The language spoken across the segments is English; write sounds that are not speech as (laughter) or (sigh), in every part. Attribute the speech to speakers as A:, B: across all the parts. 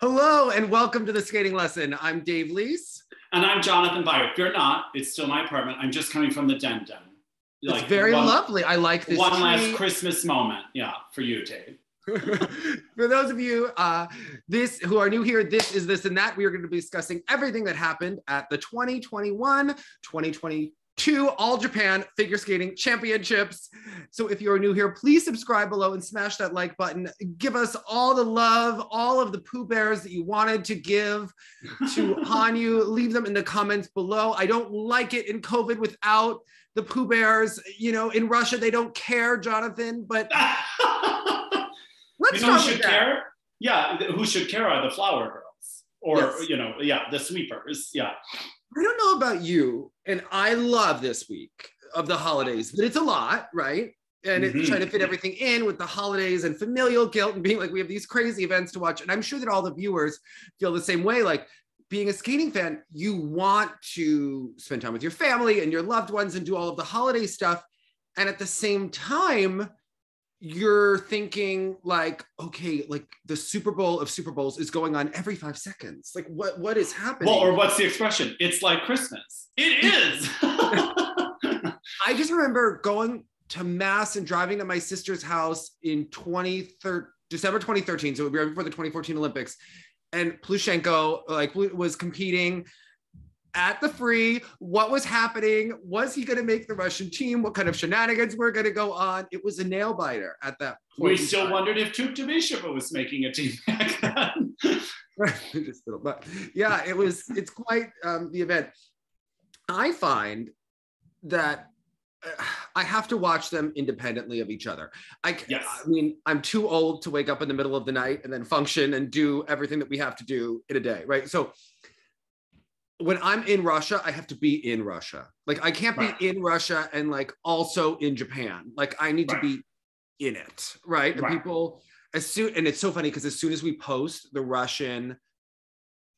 A: Hello and welcome to the skating lesson. I'm Dave Lease.
B: And I'm Jonathan Byer. If you're not, it's still my apartment. I'm just coming from the den den.
A: Like it's very one, lovely. I like this.
B: One tree. last Christmas moment. Yeah, for you, Dave. (laughs)
A: for those of you uh, this who are new here, this is this and that. We are going to be discussing everything that happened at the 2021 2020 two All Japan Figure Skating Championships. So if you're new here, please subscribe below and smash that like button. Give us all the love, all of the poo Bears that you wanted to give to (laughs) Hanyu. Leave them in the comments below. I don't like it in COVID without the poo Bears. You know, in Russia, they don't care, Jonathan, but (laughs)
B: let's you know who should care? Yeah, who should care are the flower girls or, yes. you know, yeah, the sweepers. Yeah.
A: I don't know about you, and I love this week of the holidays, but it's a lot, right? And mm-hmm. it's trying to fit everything in with the holidays and familial guilt and being like, we have these crazy events to watch. And I'm sure that all the viewers feel the same way. Like, being a skating fan, you want to spend time with your family and your loved ones and do all of the holiday stuff. And at the same time, you're thinking like okay like the super bowl of super bowls is going on every five seconds. Like what what is happening?
B: Well or what's the expression? It's like christmas. It (laughs) is. (laughs)
A: I just remember going to mass and driving to my sister's house in 2013 december 2013 so it would be right before the 2014 olympics. And Plushenko like was competing at the free, what was happening? Was he going to make the Russian team? What kind of shenanigans were going to go on? It was a nail biter at that
B: point. We still time. wondered if Tuktamisheva was making a team back (laughs) then.
A: Just (laughs) little, but yeah, it was. It's quite um, the event. I find that uh, I have to watch them independently of each other. I, yes. I mean, I'm too old to wake up in the middle of the night and then function and do everything that we have to do in a day, right? So when I'm in Russia, I have to be in Russia. Like I can't right. be in Russia and like also in Japan. Like I need right. to be in it, right? And right. people as soon and it's so funny because as soon as we post the Russian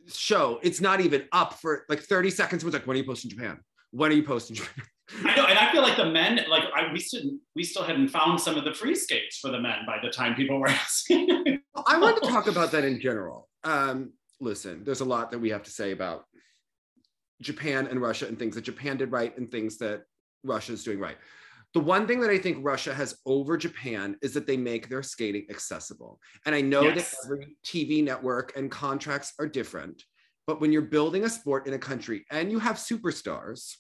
A: show, it's not even up for like 30 seconds. Was like, when are you posting Japan? When are you posting Japan? (laughs)
B: I know, and I feel like the men, like I, we still we still hadn't found some of the free skates for the men by the time people were (laughs) asking.
A: I want to talk about that in general. Um, listen, there's a lot that we have to say about Japan and Russia and things that Japan did right and things that Russia is doing right. The one thing that I think Russia has over Japan is that they make their skating accessible. And I know yes. that every TV network and contracts are different, but when you're building a sport in a country and you have superstars,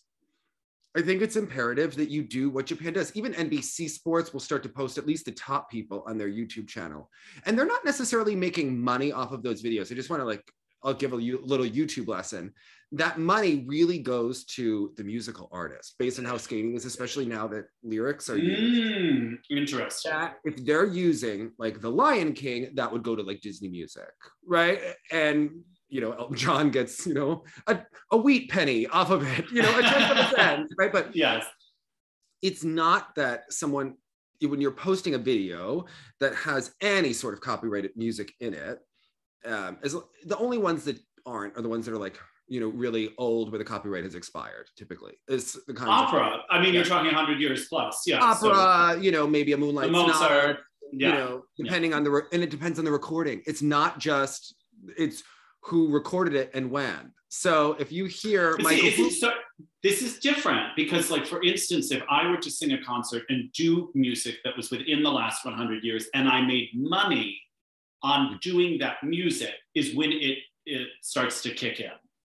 A: I think it's imperative that you do what Japan does. Even NBC Sports will start to post at least the top people on their YouTube channel. And they're not necessarily making money off of those videos. I just want to like I'll give a little YouTube lesson. That money really goes to the musical artist based on how skating is, especially now that lyrics are
B: used. Mm, interesting.
A: That if they're using like The Lion King, that would go to like Disney music, right? And you know, Elton John gets, you know, a, a wheat penny off of it, you know, a tenth of a (laughs) cent, right? But
B: yes,
A: it's not that someone when you're posting a video that has any sort of copyrighted music in it um, as the only ones that aren't are the ones that are like you know really old where the copyright has expired typically is the kind
B: opera of, i mean yeah. you're talking 100 years plus yeah
A: opera so. you know maybe a moonlight Mozart, yeah. you know depending yeah. on the re- and it depends on the recording it's not just it's who recorded it and when so if you hear
B: but Michael see, so, this is different because like for instance if i were to sing a concert and do music that was within the last 100 years and i made money on doing that music is when it, it starts to kick in.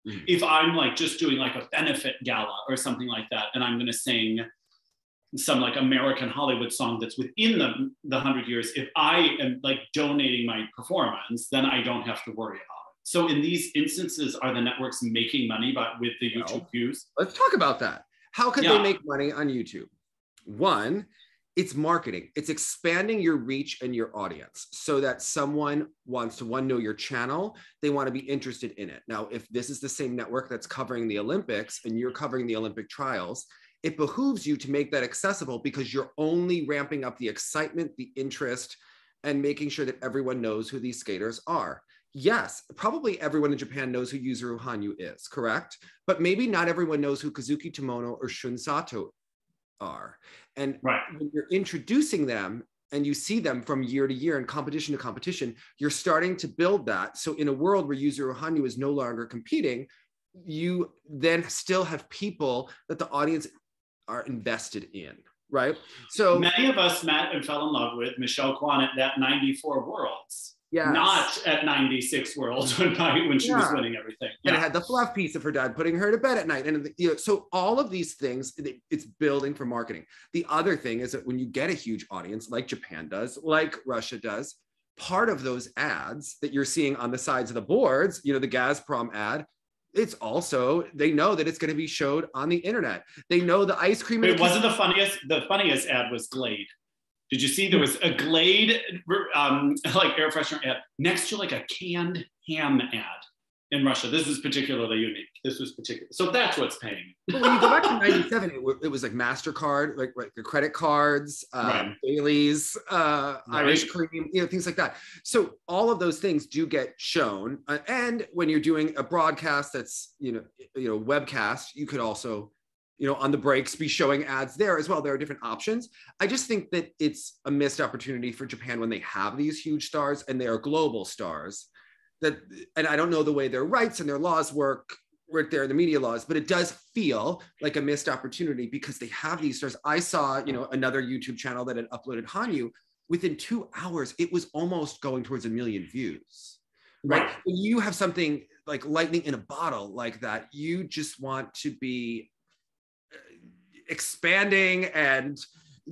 B: Mm-hmm. If I'm like just doing like a benefit gala or something like that, and I'm going to sing some like American Hollywood song that's within the, the 100 years, if I am like donating my performance, then I don't have to worry about it. So in these instances, are the networks making money by, with the YouTube well, views?
A: Let's talk about that. How could yeah. they make money on YouTube? One, it's marketing. It's expanding your reach and your audience so that someone wants to one know your channel. They want to be interested in it. Now if this is the same network that's covering the olympics and you're covering the olympic trials it behooves you to make that accessible because you're only ramping up the excitement the interest and making sure that everyone knows who these skaters are. Yes, probably everyone in Japan knows who Yuzuru Hanyu is, correct? But maybe not everyone knows who Kazuki Tomono or Shun Sato are. And
B: right.
A: when you're introducing them and you see them from year to year and competition to competition, you're starting to build that. So in a world where Yuzuru Hanyu is no longer competing, you then still have people that the audience are invested in, right? So
B: many of us met and fell in love with Michelle Kwan at that 94 Worlds.
A: Yeah.
B: Not at 96 World (laughs) when, when she yeah. was winning everything.
A: And it had the fluff piece of her dad putting her to bed at night. And you know, so all of these things, it's building for marketing. The other thing is that when you get a huge audience, like Japan does, like Russia does, part of those ads that you're seeing on the sides of the boards, you know, the Gazprom ad, it's also they know that it's going to be showed on the internet. They know the ice cream.
B: It wasn't the funniest. The funniest ad was Glade. Did you see there was a Glade um, (laughs) like air freshener ad next to like a canned ham ad in Russia? This is particularly unique. This was particular. So that's what's paying.
A: when you go back to (laughs) '97, it, it, was like Mastercard, like, like the credit cards, um, right. Bailey's, uh, right. Irish cream, you know, things like that. So all of those things do get shown. Uh, and when you're doing a broadcast that's you know you know webcast, you could also you know on the breaks be showing ads there as well. There are different options. I just think that it's a missed opportunity for japan when they have these huge stars and they are global stars that and i don't know the way their rights and their laws work work there in the media laws but it does feel like a missed opportunity because they have these stars. I saw you know another youtube channel that had uploaded hanyu. Within two hours it was almost going towards a million views. Right, right. when you have something like lightning in a bottle like that you just want to be expanding and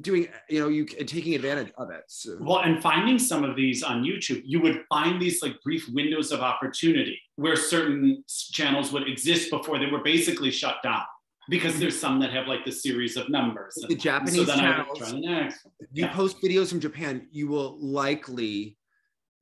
A: doing you know you taking advantage of it so.
B: well and finding some of these on youtube you would find these like brief windows of opportunity where certain channels would exist before they were basically shut down because there's some that have like the series of numbers
A: the and, japanese so channels the you yeah. post videos from japan you will likely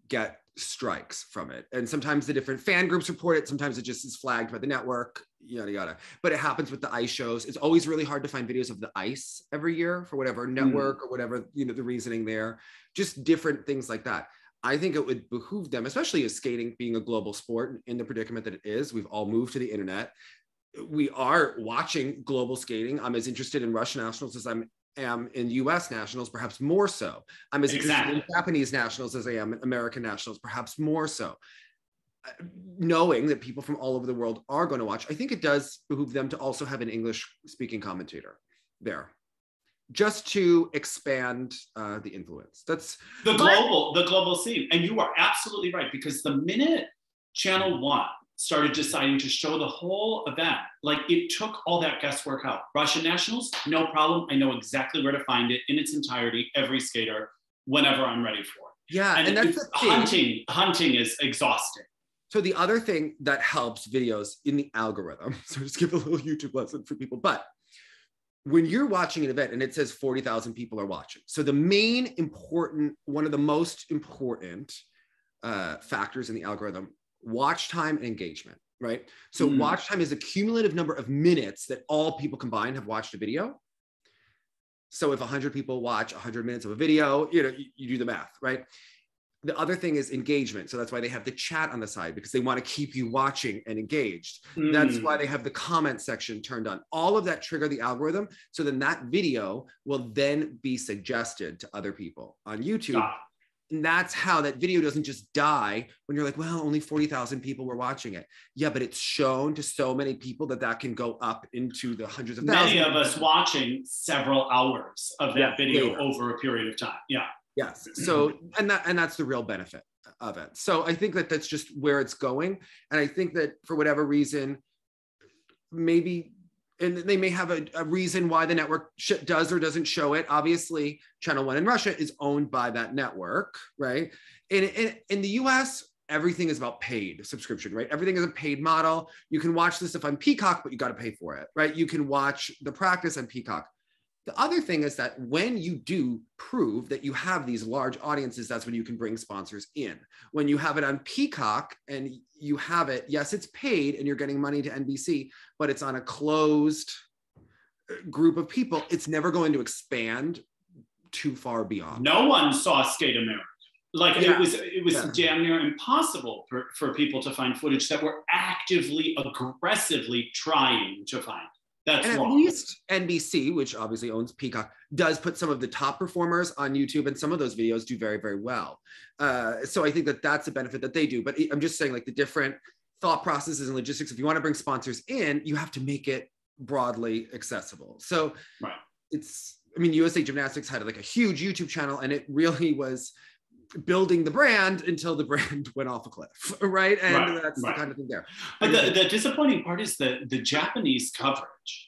A: get strikes from it. And sometimes the different fan groups report it. Sometimes it just is flagged by the network, yada, yada. But it happens with the ice shows. It's always really hard to find videos of the ice every year for whatever mm. network mm. or whatever, you know, the reasoning there, just different things like that. I think it would behoove them, especially as skating being a global sport in the predicament that it is. We've all moved to the internet. We are watching global skating. I'm as interested in Russian nationals as I'm am in US nationals, perhaps more so. I'm as exactly. interested in Japanese nationals as I am in American nationals, perhaps more so. Knowing that people from all over the world are going to watch, I think it does behoove them to also have an English speaking commentator there just to expand uh, the influence. That's
B: the global, the global scene. And you are absolutely right because the minute Channel One started deciding to show the whole event. Like it took all that guesswork out. Russian nationals, no problem. I know exactly where to find it in its entirety, every skater, whenever I'm ready for
A: it. Yeah,
B: and, and that's hunting. Hunting is exhausting.
A: So the other thing that helps videos in the algorithm. (laughs) So just give a little YouTube lesson for people, but when you're watching an event and it says 40,000 people are watching. So the main important, one of the most important uh, factors in the algorithm watch time and engagement, right? So mm. watch time is a cumulative number of minutes that all people combined have watched a video. So if 100 people watch 100 minutes of a video, you know, you, you do the math, right? The other thing is engagement. So that's why they have the chat on the side because they want to keep you watching and engaged. Mm. That's why they have the comment section turned on. All of that trigger the algorithm. So then that video will then be suggested to other people on YouTube. Ah and that's how that video doesn't just die when you're like, well, only 40,000 people were watching it. Yeah, but it's shown to so many people that that can go up into the hundreds of thousands.
B: Many of us watching several hours of that yeah, video later. over a period of time. Yeah.
A: Yes. So, and that, and that's the real benefit of it. So I think that that's just where it's going. And I think that for whatever reason, maybe and they may have a, a reason why the network sh- does or doesn't show it. Obviously, Channel One in Russia is owned by that network, right? In, in, in the US, everything is about paid subscription, right? Everything is a paid model. You can watch this if on Peacock, but you got to pay for it, right? You can watch the practice on Peacock. The other thing is that when you do prove that you have these large audiences, that's when you can bring sponsors in. When you have it on Peacock and you have it, yes, it's paid and you're getting money to NBC, but it's on a closed uh, group of people, it's never going to expand too far beyond.
B: No one saw Skate America. Like yeah. it was, it was yeah. damn near impossible for, for people to find footage that were actively, aggressively trying to find That's
A: and at least NBC, which obviously owns Peacock, does put some of the top performers on YouTube, and some of those videos do very, very well. Uh, so I think that that's a benefit that they do. But I'm just saying, like the different thought processes and logistics. If you want to bring sponsors in, you have to make it broadly accessible. So
B: Right.
A: it's, I mean, USA Gymnastics had like a huge YouTube channel, and it really was building the brand until the (laughs) brand went off a cliff, right? And
B: Right,
A: that's
B: right.
A: the kind of thing there.
B: But the, the disappointing part is that the Japanese coverage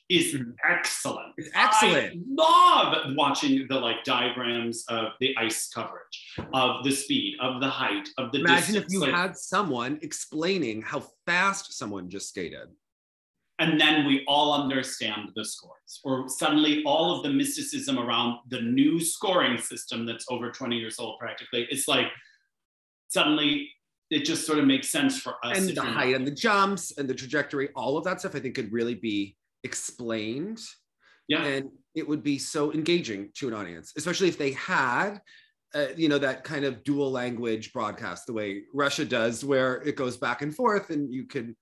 B: is
A: Mhm.
B: excellent.
A: It's excellent.
B: I love watching the like diagrams of the ice coverage, of the speed, of the height, of the
A: Imagine if you
B: like-
A: had someone explaining how fast someone just skated.
B: And then we all understand the scores, or suddenly all of the mysticism around the new scoring system that's over 20 years old practically. It's like suddenly it just sort of makes sense for us.
A: and the height and the jumps and the trajectory, all of that stuff, I think could really be explained.
B: Yeah.
A: And it would be so engaging to an audience, especially if they had, uh, you know, that kind of dual language broadcast the way Russia does, where it goes back and forth and you can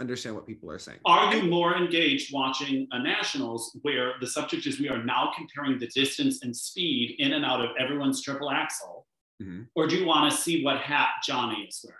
A: understand what people are saying.
B: Are you more engaged watching a nationals where the subject is we are now comparing the distance and speed in and out of everyone's triple axel?
A: Mhm.
B: Or do you want to see what hat Johnny is wearing?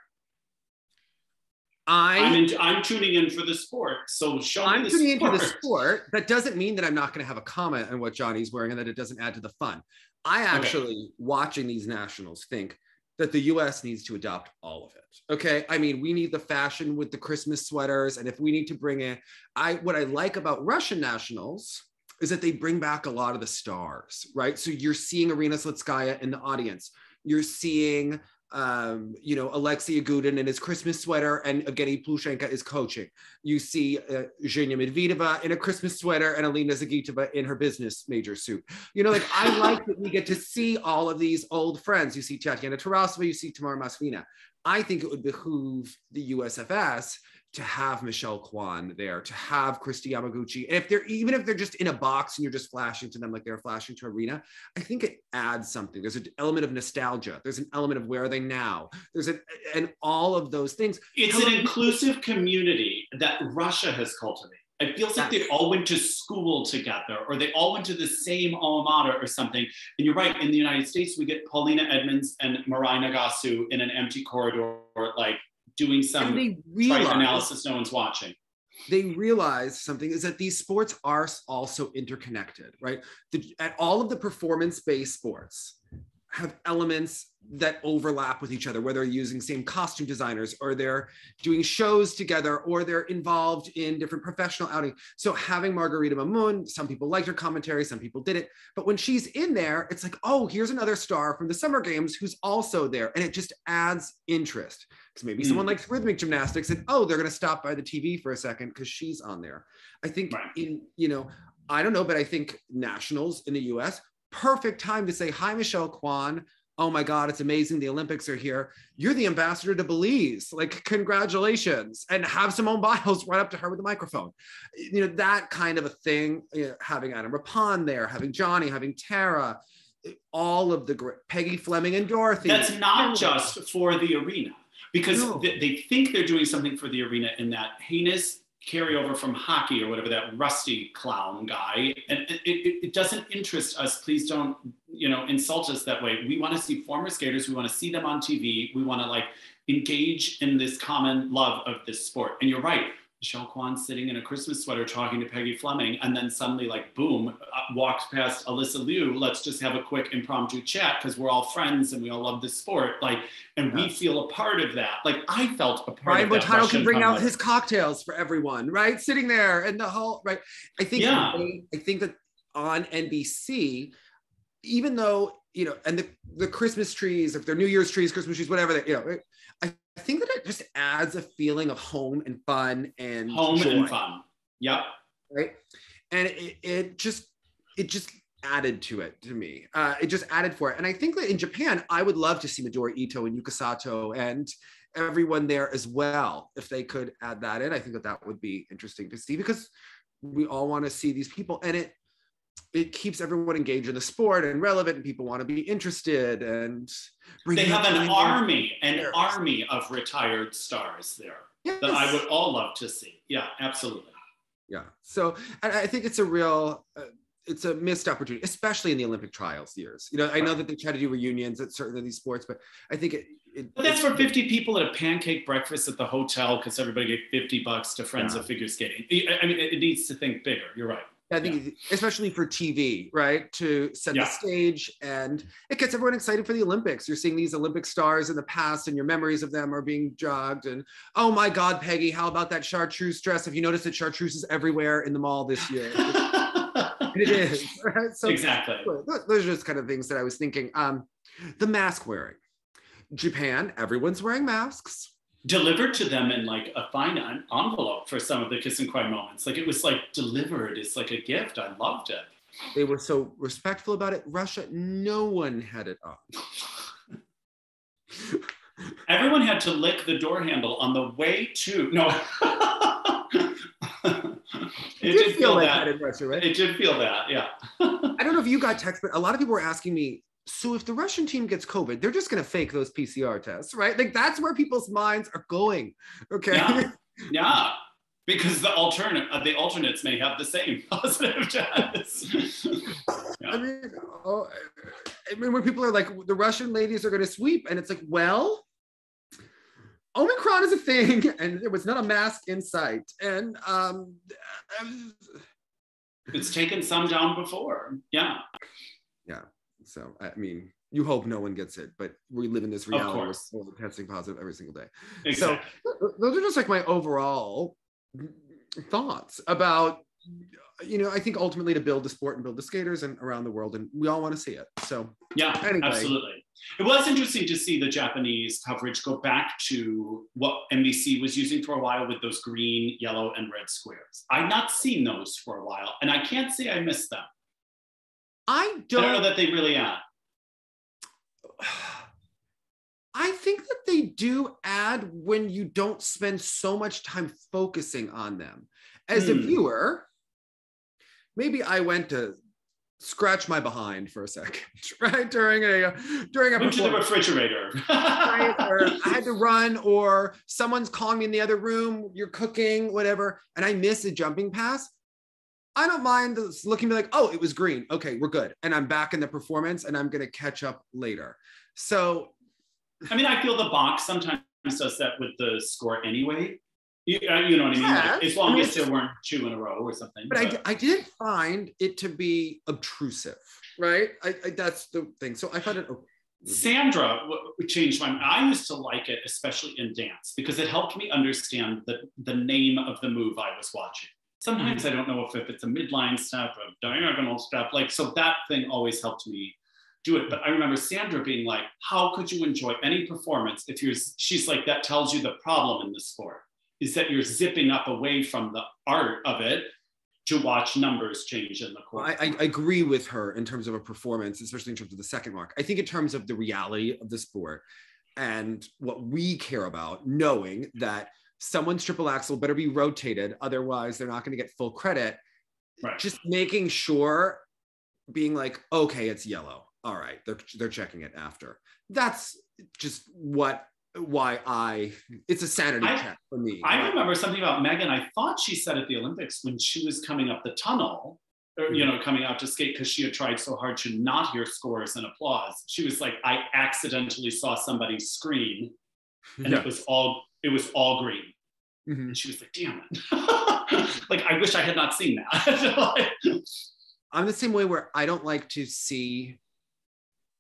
A: I
B: I'm, in, I'm tuning in for the sport, so show
A: I'm
B: me the
A: tuning into
B: sport.
A: the sport. That doesn't mean that I'm not going to have a comment on what Johnny's wearing and that it doesn't add to the fun. I actually, watching these nationals, think that the US needs to adopt all of it. Okay. I mean, we need the fashion with the Christmas sweaters. And if we need to bring in, I what I like about Russian nationals is that they bring back a lot of the stars, right? So you're seeing Irina Slutskaya in the audience. You're seeing um, you know, Alexei Yagudin in his Christmas sweater and Evgeny Plushenko is coaching. You see uh, Zhenya Medvedeva in a Christmas sweater and Alina Zagitova in her business major suit. You know, like I like that we get to see all of these old friends. You see Tatiana Tarasova, you see Tamara Moskvina. I think it would behoove the USFS to have Michelle Kwan there, to have Kristi Yamaguchi. And if they're even if they're just in a box and you're just flashing to them like they're flashing to Irina, I think it adds something. There's an element of nostalgia. There's an element of where are they now? There's an and all of those things.
B: It's an inclusive community that Russia has cultivated. It feels like they all went to school together or they all went to the same alma mater or something. And you're right, in the United States, we get Polina Edmunds and Mirai Nagasu in an empty corridor, like doing some
A: realize
B: analysis no one's watching.
A: they realize something is that these sports are also interconnected, right? The, at all of the performance-based sports have elements that overlap with each other, whether they're using same costume designers or they're doing shows together or they're involved in different professional outings. So having Margarita Mamun, some people liked her commentary, some people didn't. But when she's in there, it's like, oh, here's another star from the Summer Games who's also there. And it just adds interest. Because maybe
B: Mm.
A: someone likes rhythmic gymnastics and oh, they're gonna stop by the TV for a second because she's on there. I think
B: Right.
A: in, you know, I don't know, but I think nationals in the US, perfect time to say, hi, Michelle Kwan. Oh my God, it's amazing. The Olympics are here. You're the ambassador to Belize. Like, congratulations. And have Simone Biles (laughs) run up to her with a microphone. You know, that kind of a thing. You know, having Adam Rippon there, having Johnny, having Tara, all of the great Peggy Fleming and Dorothy.
B: That's not just for the arena because
A: No.
B: th- they think they're doing something for the arena in that heinous carryover from hockey or whatever that rusty clown guy and it, it, it doesn't interest us please don't you know insult us that way we want to see former skaters we want to see them on tv we want to like engage in this common love of this sport and you're right Michelle Kwan sitting in a Christmas sweater talking to Peggy Fleming, and then suddenly, like, boom, uh, walked past Alysa Liu. Let's just have a quick impromptu chat because we're all friends and we all love this sport. Like, and we feel a part of that. Like, I felt a part
A: Brian
B: of that.
A: Boitano can
B: Russian
A: bring out
B: comedy.
A: his cocktails for everyone, right? Sitting there and the whole right. I think
B: Yeah.
A: I think that on NBC, even though you know, and the the Christmas trees, if they're New Year's trees, Christmas trees, whatever, they, you know, I, I think that it just adds a feeling of home and fun and
B: home
A: joy,
B: and fun. Yep.
A: right? And it, it just it just added to it to me. Uh, it just added for it. And I think that in Japan, I would love to see Midori Ito and Yuka Sato and everyone there as well. If they could add that in, I think that that would be interesting to see because we all want to see these people and it it keeps everyone engaged in the sport and relevant and people want to be interested and
B: They have an army, an
A: players.
B: army of retired stars there that I would all love to see. Yeah, absolutely.
A: yeah. So and I think it's a real. Uh, it's a missed opportunity, especially in the Olympic trials years. You know, I know that they try to do reunions at certain of these sports, but I think it. it
B: But that's for 50 people at a pancake breakfast at the hotel because everybody gave 50 bucks to friends
A: Yeah.
B: of figure skating. I mean, it needs to think bigger. You're right.
A: I think, especially for TV, right, to set
B: Yeah.
A: the stage, and it gets everyone excited for the Olympics. You're seeing these Olympic stars in the past, and your memories of them are being jogged. And oh my God, Peggy, how about that chartreuse dress? Have you noticed that chartreuse is everywhere in the mall this year? (laughs) it is. Right? So
B: exactly.
A: those are just kind of things that I was thinking. Um, the mask wearing. Japan, everyone's wearing masks.
B: Delivered to them in like a fine envelope for some of the kiss and cry moments. Like it was like delivered. It's like a gift. I loved it.
A: They were so respectful about it. Russia, no one had it on. (laughs)
B: Everyone had to lick the door handle on the way to. No. (laughs) it did feel
A: like
B: that.
A: in Russia, right?
B: It did feel that. Yeah. (laughs)
A: I don't know if you got text, but a lot of people were asking me, so if the Russian team gets COVID, they're just going to fake those PCR tests, right? Like that's where people's minds are going. Okay.
B: Yeah. (laughs) Yeah. Because the alternate, uh, the alternates may have the same (laughs) positive test.
A: I mean, oh, I mean, when people are like, the Russian ladies are going to sweep, and it's like, well, Omicron is a thing, (laughs) and there was not a mask in sight, and um,
B: it's taken some down before. Yeah. Yeah.
A: So I mean, you hope no one gets it, but we live in this reality where
B: course.
A: we're testing positive every single day.
B: Exactly.
A: Th- those are just like my overall thoughts about you know i think ultimately to build the sport and build the skaters and around the world and we all want to see it so
B: Yeah,
A: Anyway.
B: absolutely. It was interesting to see the Japanese coverage go back to what NBC was using for a while with those green, yellow, and red squares. I'd not seen those for a while, and I can't say I missed them.
A: I
B: I
A: don't,
B: don't know that they really are. (sighs)
A: i think that they do add when you don't spend so much time focusing on them as a
B: Hmm.
A: viewer maybe i went to scratch my behind for a second (laughs) right during a during a
B: Went to the refrigerator.
A: right? (laughs) or I had to run, or someone's calling me in the other room, you're cooking, whatever, and I miss a jumping pass. I don't mind looking like, oh, it was green. Okay, we're good. And I'm back in the performance and I'm gonna catch up later. So
B: I mean, I feel the box sometimes does that with the score anyway. You, uh, you know what I mean?
A: Yes.
B: Like, as long
A: I mean,
B: as there weren't two in a row or something.
A: but I, di- I didn't find it to be obtrusive, right? I, I that's the thing. So I found it
B: Sandra w- changed my. I used to like it, especially in dance, because it helped me understand the the name of the move I was watching. Sometimes mm-hmm. I don't know if, if it's a midline step, a diagonal step, like so. That thing always helped me do it. But I remember Sandra being like, "How could you enjoy any performance if you're?" She's like, "That tells you the problem in the sport is that you're zipping up away from the art of it to watch numbers change in the court."
A: I, I agree with her in terms of a performance, especially in terms of the second mark. I think in terms of the reality of the sport and what we care about, knowing that someone's triple axel better be rotated, otherwise they're not going to get full credit.
B: Right.
A: Just making sure, being like, okay, it's yellow. All right, they're they're checking it after. That's just what why I. It's a sanity
B: I-
A: check for me.
B: I remember something about Megan. I thought she said at the Olympics when she was coming up the tunnel, or
A: Mm-hmm.
B: you know, coming out to skate because she had tried so hard to not hear scores and applause. She was like, I accidentally saw somebody scream, and
A: Yeah.
B: it was all it was all green.
A: Mhm.
B: And she was like, damn it. (laughs) like I wish I had not seen that. (laughs)
A: I'm the same way where I don't like to see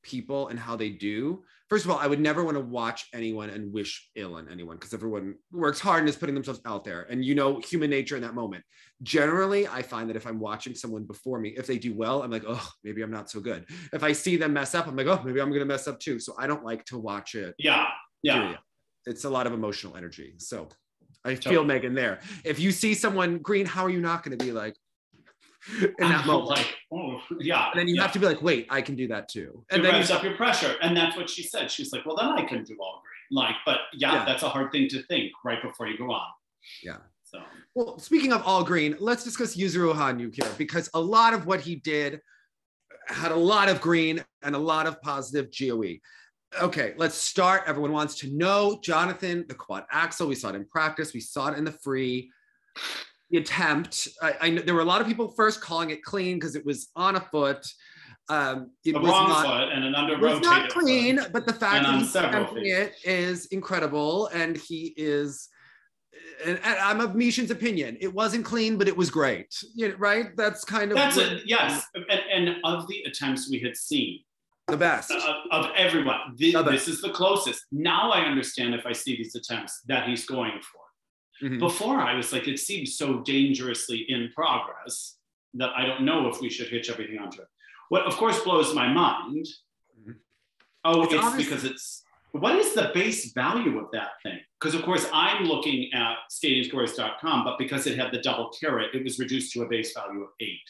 A: people and how they do. First of all, I would never want to watch anyone and wish ill on anyone because everyone works hard and is putting themselves out there. And you know human nature in that moment. Generally, I find that if I'm watching someone before me, if they do well, I'm like, oh, maybe I'm not so good. If I see them mess up, I'm like, oh, maybe I'm gonna mess up too. So I don't like to watch it.
B: yeah, yeah.
A: period. It's a lot of emotional energy. So I feel
B: Totally.
A: Megan there. If you see someone green, how are you not gonna be like (laughs) in that moment?
B: like, oh, yeah.
A: And then you
B: yeah.
A: have to be like, wait, I can do that too. And
B: it
A: then you,
B: up your pressure. And that's what she said. She's like, well, then I can do all green. Like, but yeah,
A: Yeah.
B: that's a hard thing to think right before you go on.
A: Yeah.
B: So
A: well, speaking of all green, let's discuss Yuzuru Hanyu here because a lot of what he did had a lot of green and a lot of positive GOE. Okay, let's start. Everyone wants to know Jonathan, the quad axel. We saw it in practice, we saw it in the free. the attempt. I, I there were a lot of people first calling it clean because it was on a foot. Um, it
B: a
A: was
B: wrong
A: not,
B: foot and an under
A: it was not clean,
B: foot.
A: but the fact
B: And
A: that he's it is incredible, and he is. And, and I'm of Mishan's opinion. It wasn't clean, but it was great. You know, right? That's kind of
B: That's
A: what-
B: it. Yes, and, and of the attempts we had seen,
A: the best.
B: of, of everyone.
A: Love it.
B: this is the closest. Now I understand if I see these attempts that he's going for.
A: Mhm.
B: Before I was like, it seems so dangerously in progress that I don't know if we should hitch everything onto it. What of course blows my mind.
A: Mhm.
B: Oh,
A: It's
B: it's, because it's what is the base value of that thing? Because of course I'm looking at stadiumscores.com, but because it had the double carat, it was reduced to a base value of eight.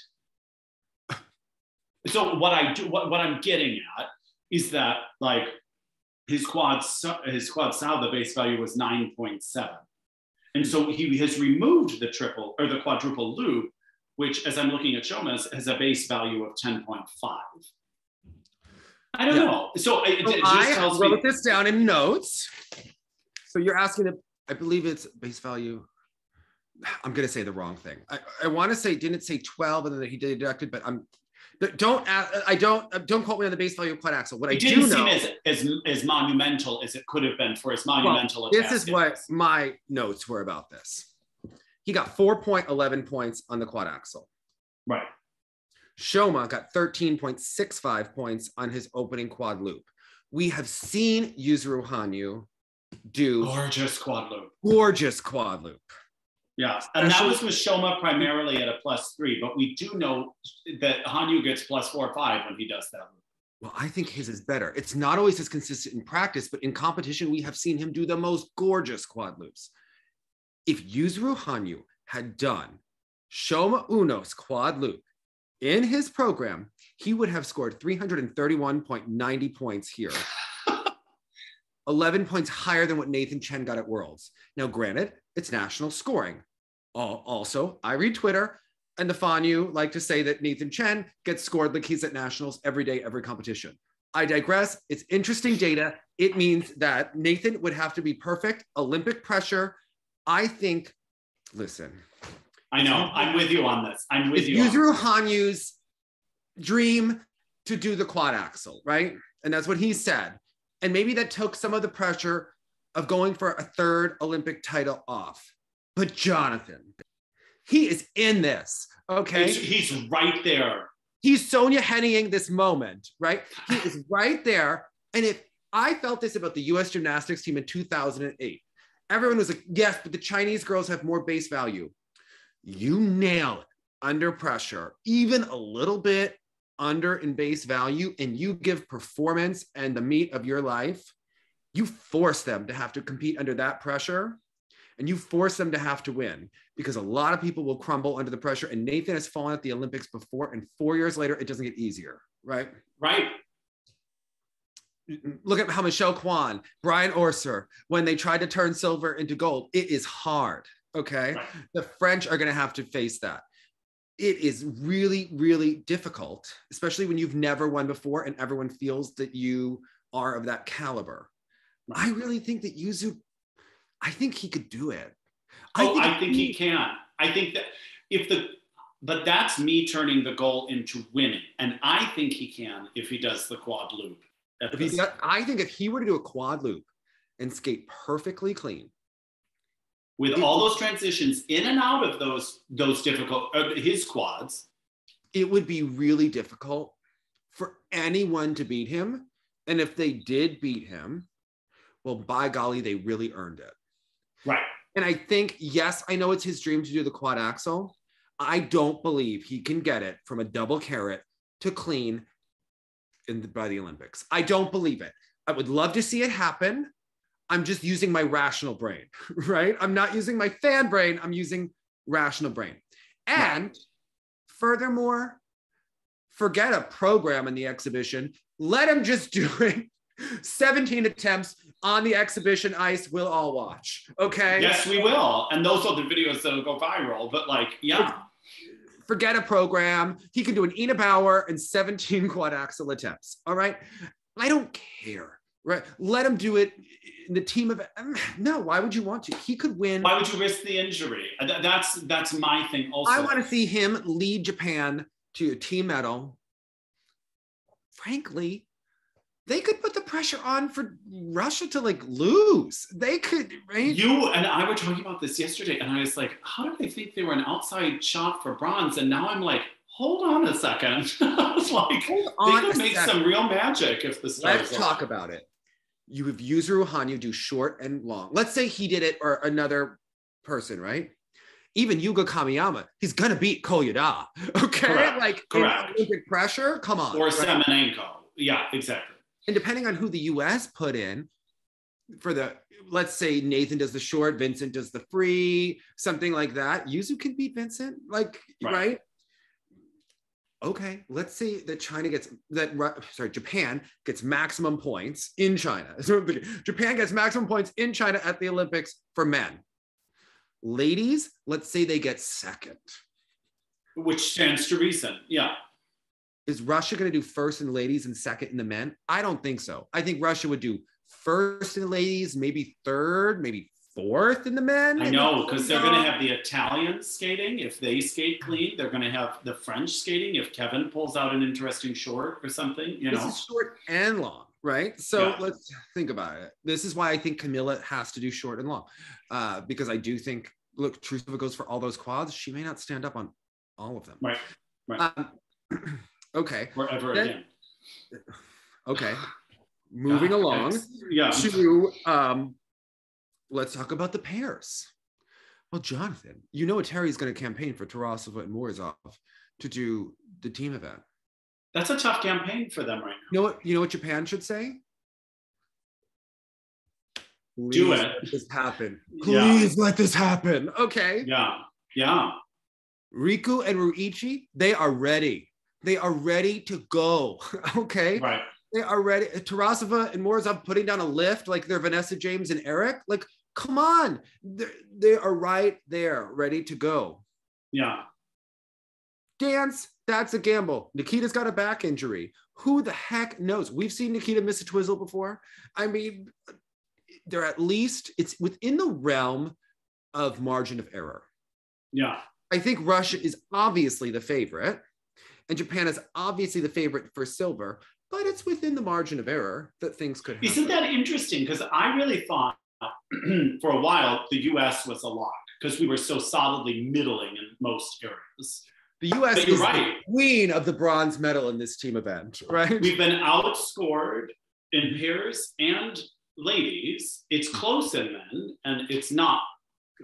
B: So what I do, what, what I'm getting at is that like his quad, his quad south, the base value was 9.7. And so he has removed the triple or the quadruple loop, which as I'm looking at Shoma's has a base value of 10.5. I don't
A: Yeah.
B: know. So it,
A: So
B: just
A: I
B: tells me
A: wrote this down in notes. So you're asking if I believe it's base value. I'm gonna say the wrong thing. I, I want to say didn't say 12 and then he deducted, but I'm don't I don't uh, don't quote me on the base value of quad axel. What I
B: it
A: do
B: didn't
A: know
B: seem as, as, as monumental as it could have been for as monumental a
A: this is what my notes were about this. He got 4.11 points on the quad axel.
B: Right.
A: Shoma got 13.65 points on his opening quad loop. We have seen Yuzuru Hanyu do
B: Gorgeous quad loop.
A: gorgeous quad loop.
B: Yeah, and that was with Shoma primarily at a plus three, but we do know that Hanyu gets plus four or five when he does that.
A: Well, I think his is better. It's not always as consistent in practice, but in competition, we have seen him do the most gorgeous quad loops. If Yuzuru Hanyu had done Shoma Uno's quad loop in his program, he would have scored 331.90 points here. (laughs) 11 points higher than what Nathan Chen got at Worlds. Now, granted, it's national scoring. Also, I read Twitter, and the Fanyu like to say that Nathan Chen gets scored like he's at nationals every day, every competition. I digress. It's interesting data. It means that Nathan would have to be perfect, Olympic pressure. I think, listen,
B: I know. I'm with you on this. I'm with you.
A: Yuzuru Hanyu's dream to do the quad axel, right? And that's what he said. And maybe that took some of the pressure of going for a third Olympic title off. But Jonathan, he is in this, okay?
B: He's, he's right there.
A: He's Sonia Henning this moment, right? He is right there. And if I felt this about the US gymnastics team in 2008, everyone was like, yes, but the Chinese girls have more base value. You nail it under pressure, even a little bit under in base value, and you give performance and the meat of your life, you force them to have to compete under that pressure and you force them to have to win because a lot of people will crumble under the pressure. And Nathan has fallen at the Olympics before, and four years later, it doesn't get easier, right?
B: Right.
A: Look at how Michelle Kwan, Brian Orser, when they tried to turn silver into gold, it is hard. Okay.
B: Right.
A: The French are going to have to face that. It is really, really difficult, especially when you've never won before and everyone feels that you are of that caliber. I really think that Yuzu, I think he could do it.
B: oh, I think he can. I think that if the, but that's me turning the goal into winning. And I think he can if he does the quad loop.
A: He does, I think if he were to do a quad loop and skate perfectly clean,
B: with all those transitions in and out of those those difficult uh, his quads
A: it would be really difficult for anyone to beat him. And if they did beat him, well, by golly, they really earned it.
B: right
A: And I think, yes, I know it's his dream to do the quad axel. I don't believe he can get it from a double carrot to clean in the, by the Olympics. I don't believe it. I would love to see it happen. I'm just using my rational brain, (laughs) right? I'm not using my fan brain. I'm using rational brain. And furthermore, forget a program in the exhibition. Let him just (laughs) do it. 17 attempts on the exhibition ice. We'll all watch. Okay.
B: yes we will and those are the videos that'll go viral but like yeah
A: forget a program. He can do an Ina Bauer and 17 (laughs) quad axel attempts. All right. I don't care Right. Let him do it in the team of um, no, why would you want to? He could win.
B: Why would you risk the injury? That's that's my thing also.
A: I want to see him lead Japan to a team medal. Frankly, they could put the pressure on for Russia to like lose. They could, right?
B: You and I were talking about this yesterday, and I was like, how did they think they were an outside shot for bronze? And now I'm like, hold on a second. (laughs) I was like, hold on they could make second. some real magic if the stars.
A: Let's talk about it you have Yuzuru Hanyu do short and long. Let's say he did it or another person, right? Even Yuma Kagiyama, he's gonna beat Kolyada. (laughs) Okay, Correct. like Correct. Olympic pressure. Come on,
B: or right? Semenenko. Yeah, exactly.
A: And depending on who the U.S. put in for the, let's say Nathan does the short, Vincent does the free, something like that. Yuzu can beat Vincent, like right. right? okay, let's say that China gets that sorry, Japan gets maximum points in China. (laughs) Japan gets maximum points in China at the Olympics for men. Ladies, let's say they get second.
B: Which stands to reason. Yeah.
A: Is Russia going to do first in the ladies and second in the men? I don't think so. I think Russia would do first in the ladies, maybe third, maybe fourth in the men.
B: I know because they're going to have the Italians skating. If they skate clean, they're going to have the French skating. If Kevin pulls out an interesting short or something, you know,
A: this is short and long, right? So yeah. let's think about it. This is why I think Kamila has to do short and long, uh, because I do think look, Trusova goes for all those quads. She may not stand up on all of them.
B: Right. Right.
A: Um, (clears throat) okay.
B: Forever then, again.
A: Okay. (sighs) Moving along
B: yeah.
A: to um, let's talk about the pairs. Well, Jonathan, you know Terry's going to campaign for Tarasova and Morozov to do the team event.
B: That's a tough campaign for them right now.
A: You know what? You know what Japan should say?
B: Please do it.
A: Let this happen. Please yeah. let this happen. Okay.
B: Yeah. Yeah.
A: Riku and Ryuichi, they are ready. They are ready to go. (laughs) okay.
B: Right.
A: They are ready. Tarasova and Morozov putting down a lift like they're Vanessa James and Eric. Like Come on, They're, they are right there, ready to go.
B: Yeah.
A: Dance, that's a gamble. Nikita's got a back injury. Who the heck knows? We've seen Nikita miss a twizzle before. I mean, they're at least, it's within the realm of margin of error.
B: Yeah.
A: I think Russia is obviously the favorite, and Japan is obviously the favorite for silver, but it's within the margin of error that things could happen.
B: Isn't that interesting? Because I really thought (clears throat) for a while, the US was a lock because we were so solidly middling in most areas.
A: The US is right. the queen of the bronze medal in this team event, right?
B: We've been outscored in pairs and ladies. It's close in men and it's not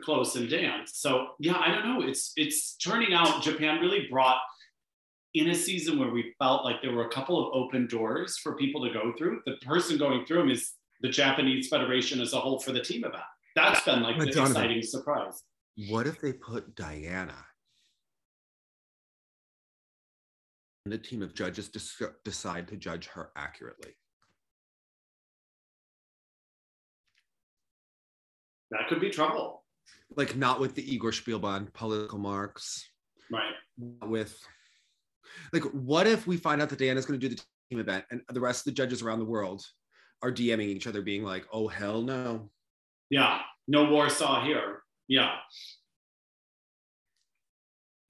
B: close in dance. So yeah, I don't know. It's it's turning out Japan really brought in a season where we felt like there were a couple of open doors for people to go through. The person going through them is the Japanese Federation as a whole for the team event. That's been like the exciting surprise.
A: What if they put Diana and the team of judges decide to judge her accurately?
B: That could be trouble.
A: Like not with the Igor Shpilband political marks.
B: Right.
A: With like what if we find out that Diana's going to do the team event and the rest of the judges around the world are DMing each other, being like, "Oh hell no."
B: Yeah, no Warsaw here. Yeah.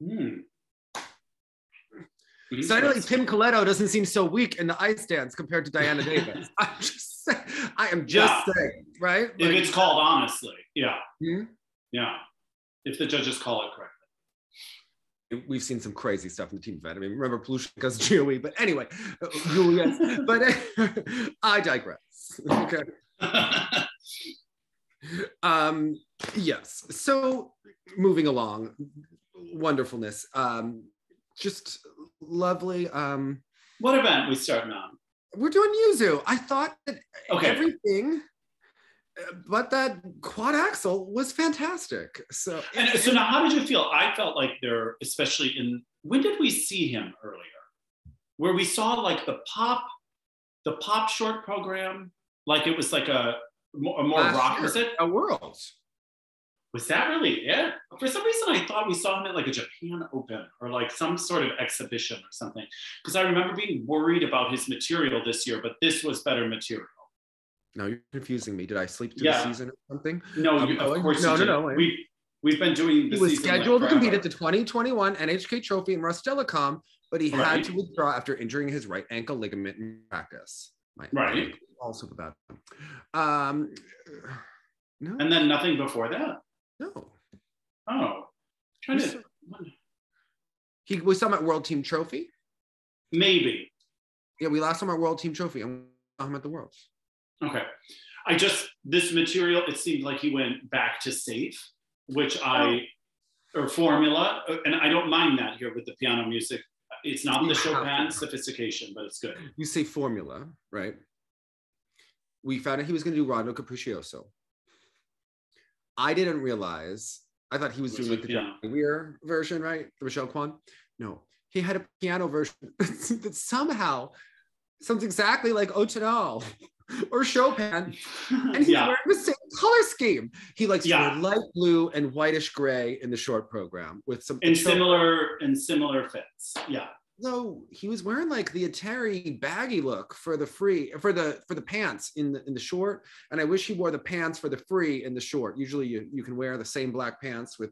B: Hmm.
A: Suddenly, Tim Koleto doesn't seem so weak in the ice dance compared to Diana Davis. (laughs) I'm just, saying, I am just yeah. saying, right?
B: If like, it's called honestly, yeah, hmm? yeah. If the judges call it correctly
A: we've seen some crazy stuff in the team event. I mean, remember Plushenko's GOE, but anyway, Julius, (laughs) but (laughs) I digress. Okay. (laughs) um, yes. So moving along, wonderfulness. Um, just lovely. Um,
B: what event we starting on?
A: We're doing Yuzu. I thought that okay. everything but that quad axle was fantastic. So
B: and so now how did you feel? I felt like there, especially in when did we see him earlier? Where we saw like the pop, the pop short program, like it was like a, a more rock, was it?
A: A world.
B: Was that really it? For some reason, I thought we saw him at like a Japan Open or like some sort of exhibition or something. Because I remember being worried about his material this year, but this was better material.
A: No, you're confusing me. Did I sleep through
B: Yeah.
A: the season or something?
B: No,
A: I'm
B: you, of course
A: no, no,
B: did.
A: no.
B: We we've been doing.
A: He was
B: season, like,
A: scheduled to compete at the 2021 NHK Trophy in Rostelecom, but he had to withdraw after injuring his right ankle ligament in practice. My
B: Right.
A: Also bad. Um, no,
B: and then nothing before that.
A: no.
B: Oh, trying to
A: He we saw him at World Team Trophy.
B: maybe.
A: Yeah, we last saw him at World Team Trophy and we saw him at the Worlds.
B: Okay. I just this material. It seemed like he went back to safe, which I oh. or formula, and I don't mind that here with the piano music. It's not the Chopin sophistication, but it's good.
A: You say formula, right? We found out he was going to do Rondo Capriccioso. I didn't realize. I thought he was
B: Which
A: doing like the
B: piano.
A: Johnny Weir version, right? The Michelle Kwan. No, he had a piano version (laughs) that somehow sounds exactly like Otonal (laughs) or Chopin, (laughs) and he's
B: yeah,
A: wearing the same color scheme. He likes to
B: Yeah.
A: wear light blue and whitish gray in the short program with some and
B: similar and similar fits. Yeah,
A: no, he was wearing like the Atari baggy look for the free for the for the pants in the in the short, and I wish he wore the pants for the free in the short. Usually, you you can wear the same black pants with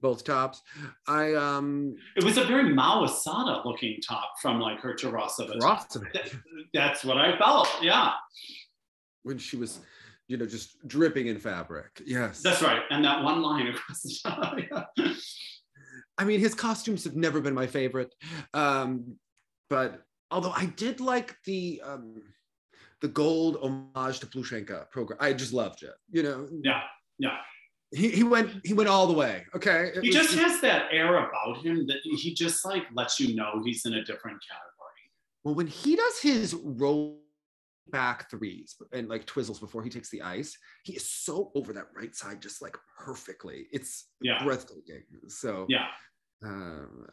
A: both tops. I um
B: it was a very Mao Asada looking top from like her Tarasa.
A: Rostovich,
B: That's what I felt. Yeah,
A: when she was, you know, just dripping in fabric. Yes,
B: that's right. And that one line across the top. (laughs) Yeah.
A: I mean, his costumes have never been my favorite, um, but although I did like the um, the gold homage to Plushenko program, I just loved it. You know,
B: yeah, yeah.
A: He, he went he went all the way. Okay, It
B: He
A: was
B: just has that air about him that he just like lets you know he's in a different category.
A: well when he does his roll back threes and like twizzles before he takes the ice, he is so over that right side just like perfectly. It's
B: Yeah.
A: breathtaking. So
B: Yeah.
A: um,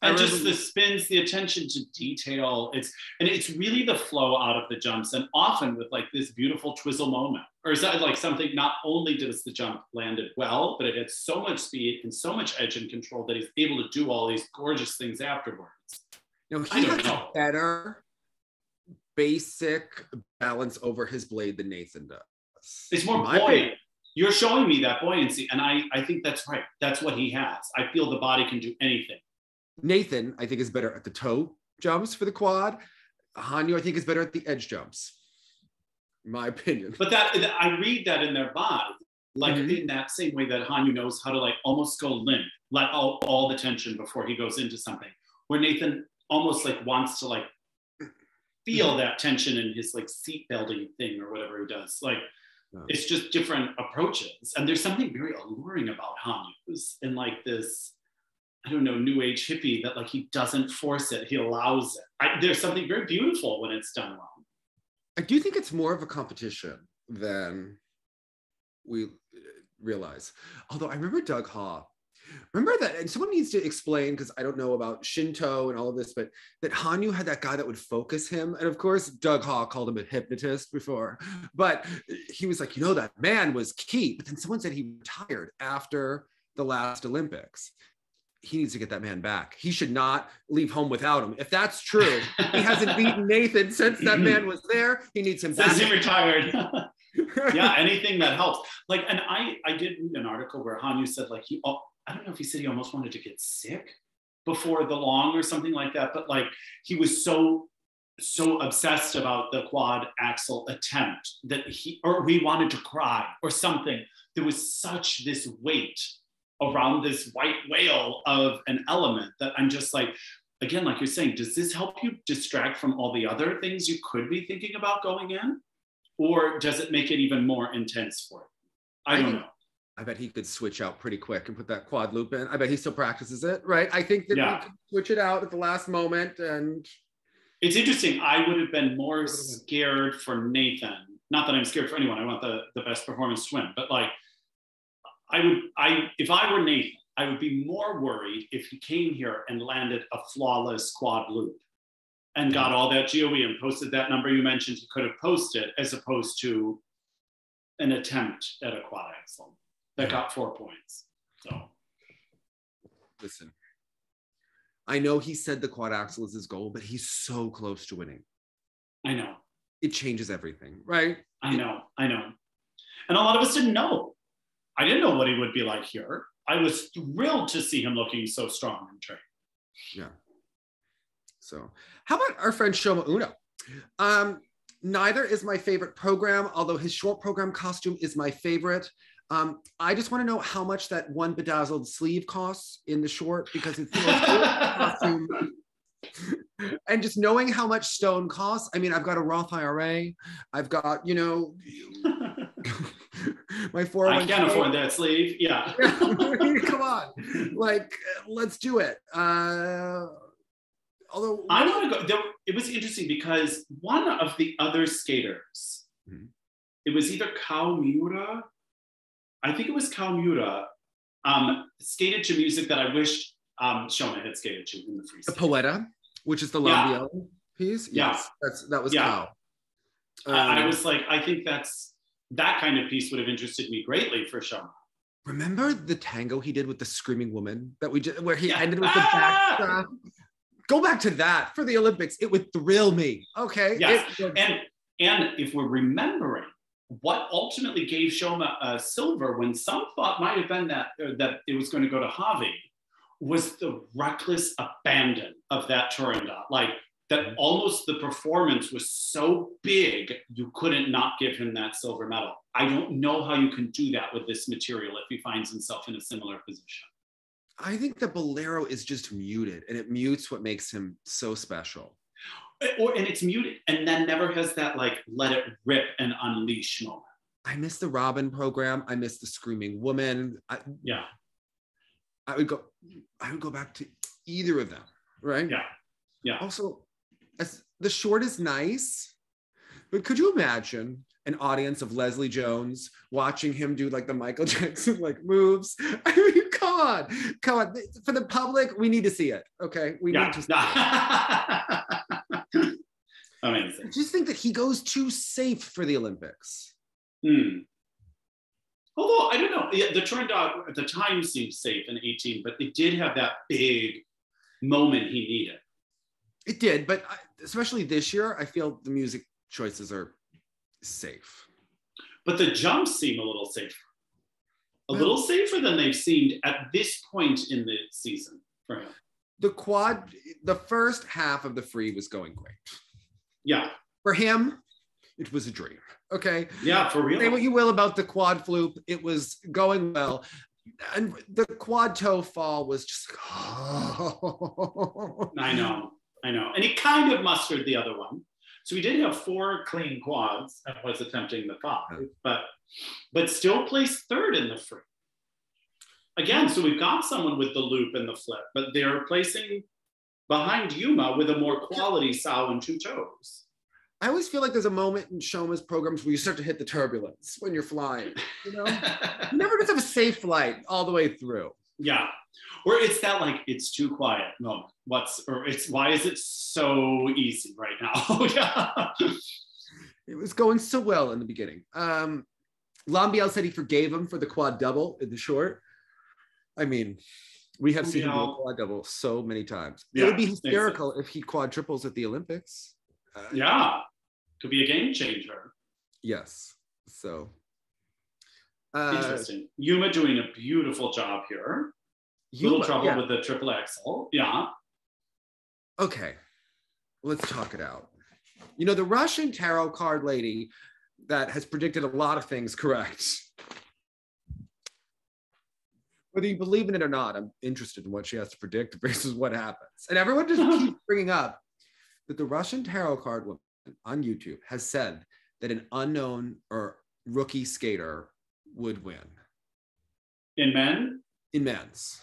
A: I
B: and just the spins the attention to detail it's and it's really the flow out of the jumps and often with like this beautiful twizzle moment or is that like something not only does the jump landed well but it had so much speed and so much edge and control that he's able to do all these gorgeous things afterwards
A: you know, he has
B: know.
A: a better basic balance over his blade than Nathan does.
B: it's more
A: my
B: buoyant
A: opinion.
B: you're showing me that buoyancy and i i think that's right that's what he has i feel the body can do anything
A: Nathan, I think, is better at the toe jumps for the quad. Hanyu, I think, is better at the edge jumps. My opinion.
B: But that I read that in their body, like
A: Mhm.
B: in that same way that Hanyu knows how to like almost go limp, let all, all the tension before he goes into something. Where Nathan almost like wants to like feel that tension in his like seat belting thing or whatever he does. Like it's just different approaches. And there's something very alluring about Hanyu's and like this, I don't know, new age hippie that like he doesn't force it, he allows it. I, there's something very beautiful when it's done well.
A: I do think it's more of a competition than we uh, realize. Although I remember Doug Haw. Remember that, and someone needs to explain because I don't know about Shinto and all of this, but that Hanyu had that guy that would focus him. And of course, Doug Haw called him a hypnotist before, but he was like, you know, that man was key. But then someone said he retired after the last Olympics. He needs to get that man back. He should not leave home without him. If that's true, he hasn't (laughs) beaten Nathan since that man was there. He needs him back.
B: Since he retired. (laughs) yeah, anything that helps. Like, and I I did read an article where Hanyu said like he oh, I don't know if he said he almost wanted to get sick before the long or something like that, but like he was so so obsessed about the quad axel attempt that he or we wanted to cry or something. There was such this weight around this white whale of an element that I'm just like again like you're saying does this help you distract from all the other things you could be thinking about going in or does it make it even more intense for you? I
A: I
B: don't
A: think-
B: know.
A: I bet he could switch out pretty quick and put that quad loop in. I bet he still practices it, right? I think that
B: Yeah.
A: he could switch it out at the last moment and
B: It's interesting. I would have been more scared for Nathan. Not that I'm scared for anyone. I want the, the best performance to win. But like, I would, I if I were Nathan, I would be more worried if he came here and landed a flawless quad loop and got all that GOE and posted that number you mentioned he could have posted, as opposed to an attempt at a quad axel that got four points. So
A: listen. I know he said the quad axel is his goal, but he's so close to winning.
B: I know.
A: it changes everything, right?
B: I know, I know. And a lot of us didn't know. I didn't know what he would be like here. I was thrilled to see him looking so strong and trained.
A: Yeah. So, how about our friend Shoma Uno? Um, neither is my favorite program, although his short program costume is my favorite. Um, I just want to know how much that one bedazzled sleeve costs in the short because it's the most (laughs) costume. (laughs) and just knowing how much stone costs. I mean, I've got a Roth IRA. I've got, you know, (laughs) (laughs) my 401
B: I can't afford that sleeve. Yeah. (laughs) (laughs)
A: Come on. Like, let's do it. Uh, although
B: I want to go. There, it was interesting because one of the other skaters,
A: Mhm.
B: it was either Kao Miura, I think it was Kao Miura, um, skated to music that I wished um, Shoma had skated to in the free
A: the
B: skate.
A: Poeta, which is the
B: Yeah.
A: Lambiel piece.
B: Yeah.
A: Yes, that's that was
B: Yeah.
A: Cal.
B: I, I
A: Um,
B: was like, I think that's that kind of piece would have interested me greatly for Shoma.
A: remember the tango he did with the screaming woman that we did, where he
B: Yeah.
A: ended with the
B: Ah!
A: backstrap. Go back to that for the Olympics. It would thrill me. Okay.
B: Yes.
A: It
B: And and if we're remembering what ultimately gave Shoma a silver when some thought might have been that uh, that it was going to go to Javi was the reckless abandon of that Turandot. Like that mm-hmm. almost the performance was so big you couldn't not give him that silver medal. I don't know how you can do that with this material if he finds himself in a similar position.
A: I think the bolero is just muted, and it mutes what makes him so special.
B: Eh, or and it's muted and then never has that like let it rip and unleash moment.
A: I miss the Robin program. I miss the Screaming Woman. I,
B: Yeah.
A: I would go. I would go back to either of them. Right.
B: Yeah. Yeah.
A: Also, the short is nice, but could you imagine an audience of Leslie Jones watching him do like the Michael (laughs) Jackson like moves? (laughs) I mean, come on, come on. For the public, we need to see it. Okay, we
B: Yeah.
A: need to. (laughs) See it.
B: Amazing.
A: I just think that he goes too safe for the Olympics.
B: Hmm. Although I don't know, yeah, the Turandot at the time seemed safe in 18, but it did have that big moment he needed.
A: It did, but I, especially this year, I feel the music choices are safe.
B: But the jumps seem a little safer. A
A: Well-
B: little safer than they've seemed at this point in the season for him.
A: The quad, the first half of the free was going great.
B: Yeah.
A: For him, it was a dream. Okay.
B: Yeah, for real.
A: Say what you will about the quad floop, it was going well. And the quad toe fall was just (laughs)
B: I know, I know. And he kind of mustered the other one. So he did have four clean quads and was attempting the five, but but still placed third in the free. Again, so we've got someone with the loop and the flip, but they're placing behind Yuma with a more quality sow and two toes.
A: I always feel like there's a moment in Shoma's programs where you start to hit the turbulence when you're flying. You know, (laughs) you never just have a safe flight all the way through.
B: Yeah. Or it's that like it's too quiet moment. What's or it's why is it so easy right now? (laughs) yeah.
A: It was going so well in the beginning. Um, Lambiel said he forgave him for the quad double in the short. I mean, we have seen him do a quad double so many times. it would be hysterical if he quadruples at the Olympics. Uh,
B: Yeah. Could be a game changer.
A: Yes. So. Uh,
B: Interesting. Yuma doing a beautiful job here. Little
A: Yuma-
B: trouble
A: yeah.
B: with the triple axel. Yeah.
A: okay, let's talk it out. You know, the Russian tarot card lady that has predicted a lot of things correct. Whether you believe in it or not, I'm interested in what she has to predict (laughs) versus what happens. And everyone just (laughs) keeps bringing up that the Russian tarot card woman on YouTube has said that an unknown or rookie skater would win
B: In men,
A: in men's.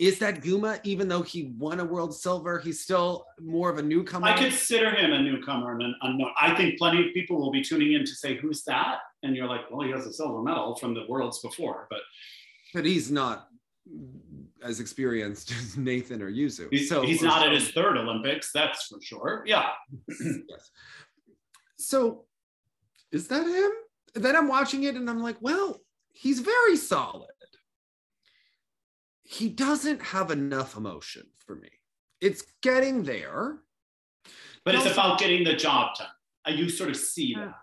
A: Is that Yuma, even though he won a world silver, he's still more of a newcomer?
B: I consider him a newcomer and an unknown. I think plenty of people will be tuning in to say, "Who's that?" And you're like, "Well, he has a silver medal from the worlds before." But
A: but he's not as experienced as Nathan or Yuzu.
B: he's,
A: so
B: he's not at his third Olympics, that's for sure. Yeah. (clears throat)
A: yes. So is that him? Then I'm watching it and I'm like, well, he's very solid. He doesn't have enough emotion for me. It's getting there.
B: But it's about getting the job done. Uh, You sort of see
A: Yeah.
B: that.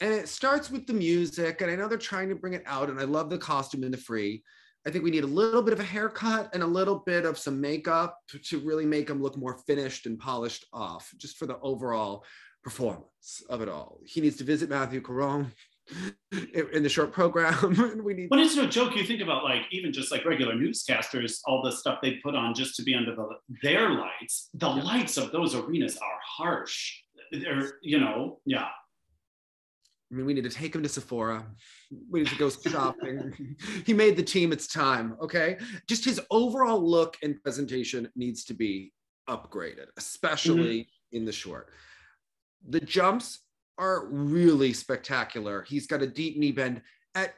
A: and it starts with the music and i know they're trying to bring it out and i love the costume in the free i think we need a little bit of a haircut and a little bit of some makeup to, to really make him look more finished and polished off just for the overall performance of it all he needs to visit matthew caron (laughs) in, the short program and (laughs) we need
B: But it's no joke. You think about like even just like regular newscasters, all the stuff they put on just to be under the their lights. The
A: Yeah.
B: lights of those arenas are harsh. They're, you know, yeah.
A: I mean, we need to take him to Sephora. We need to go shopping. (laughs) he made the team. It's time. Okay. Just his overall look and presentation needs to be upgraded, especially mm-hmm. in the short. The jumps are really spectacular. He's got a deep knee bend at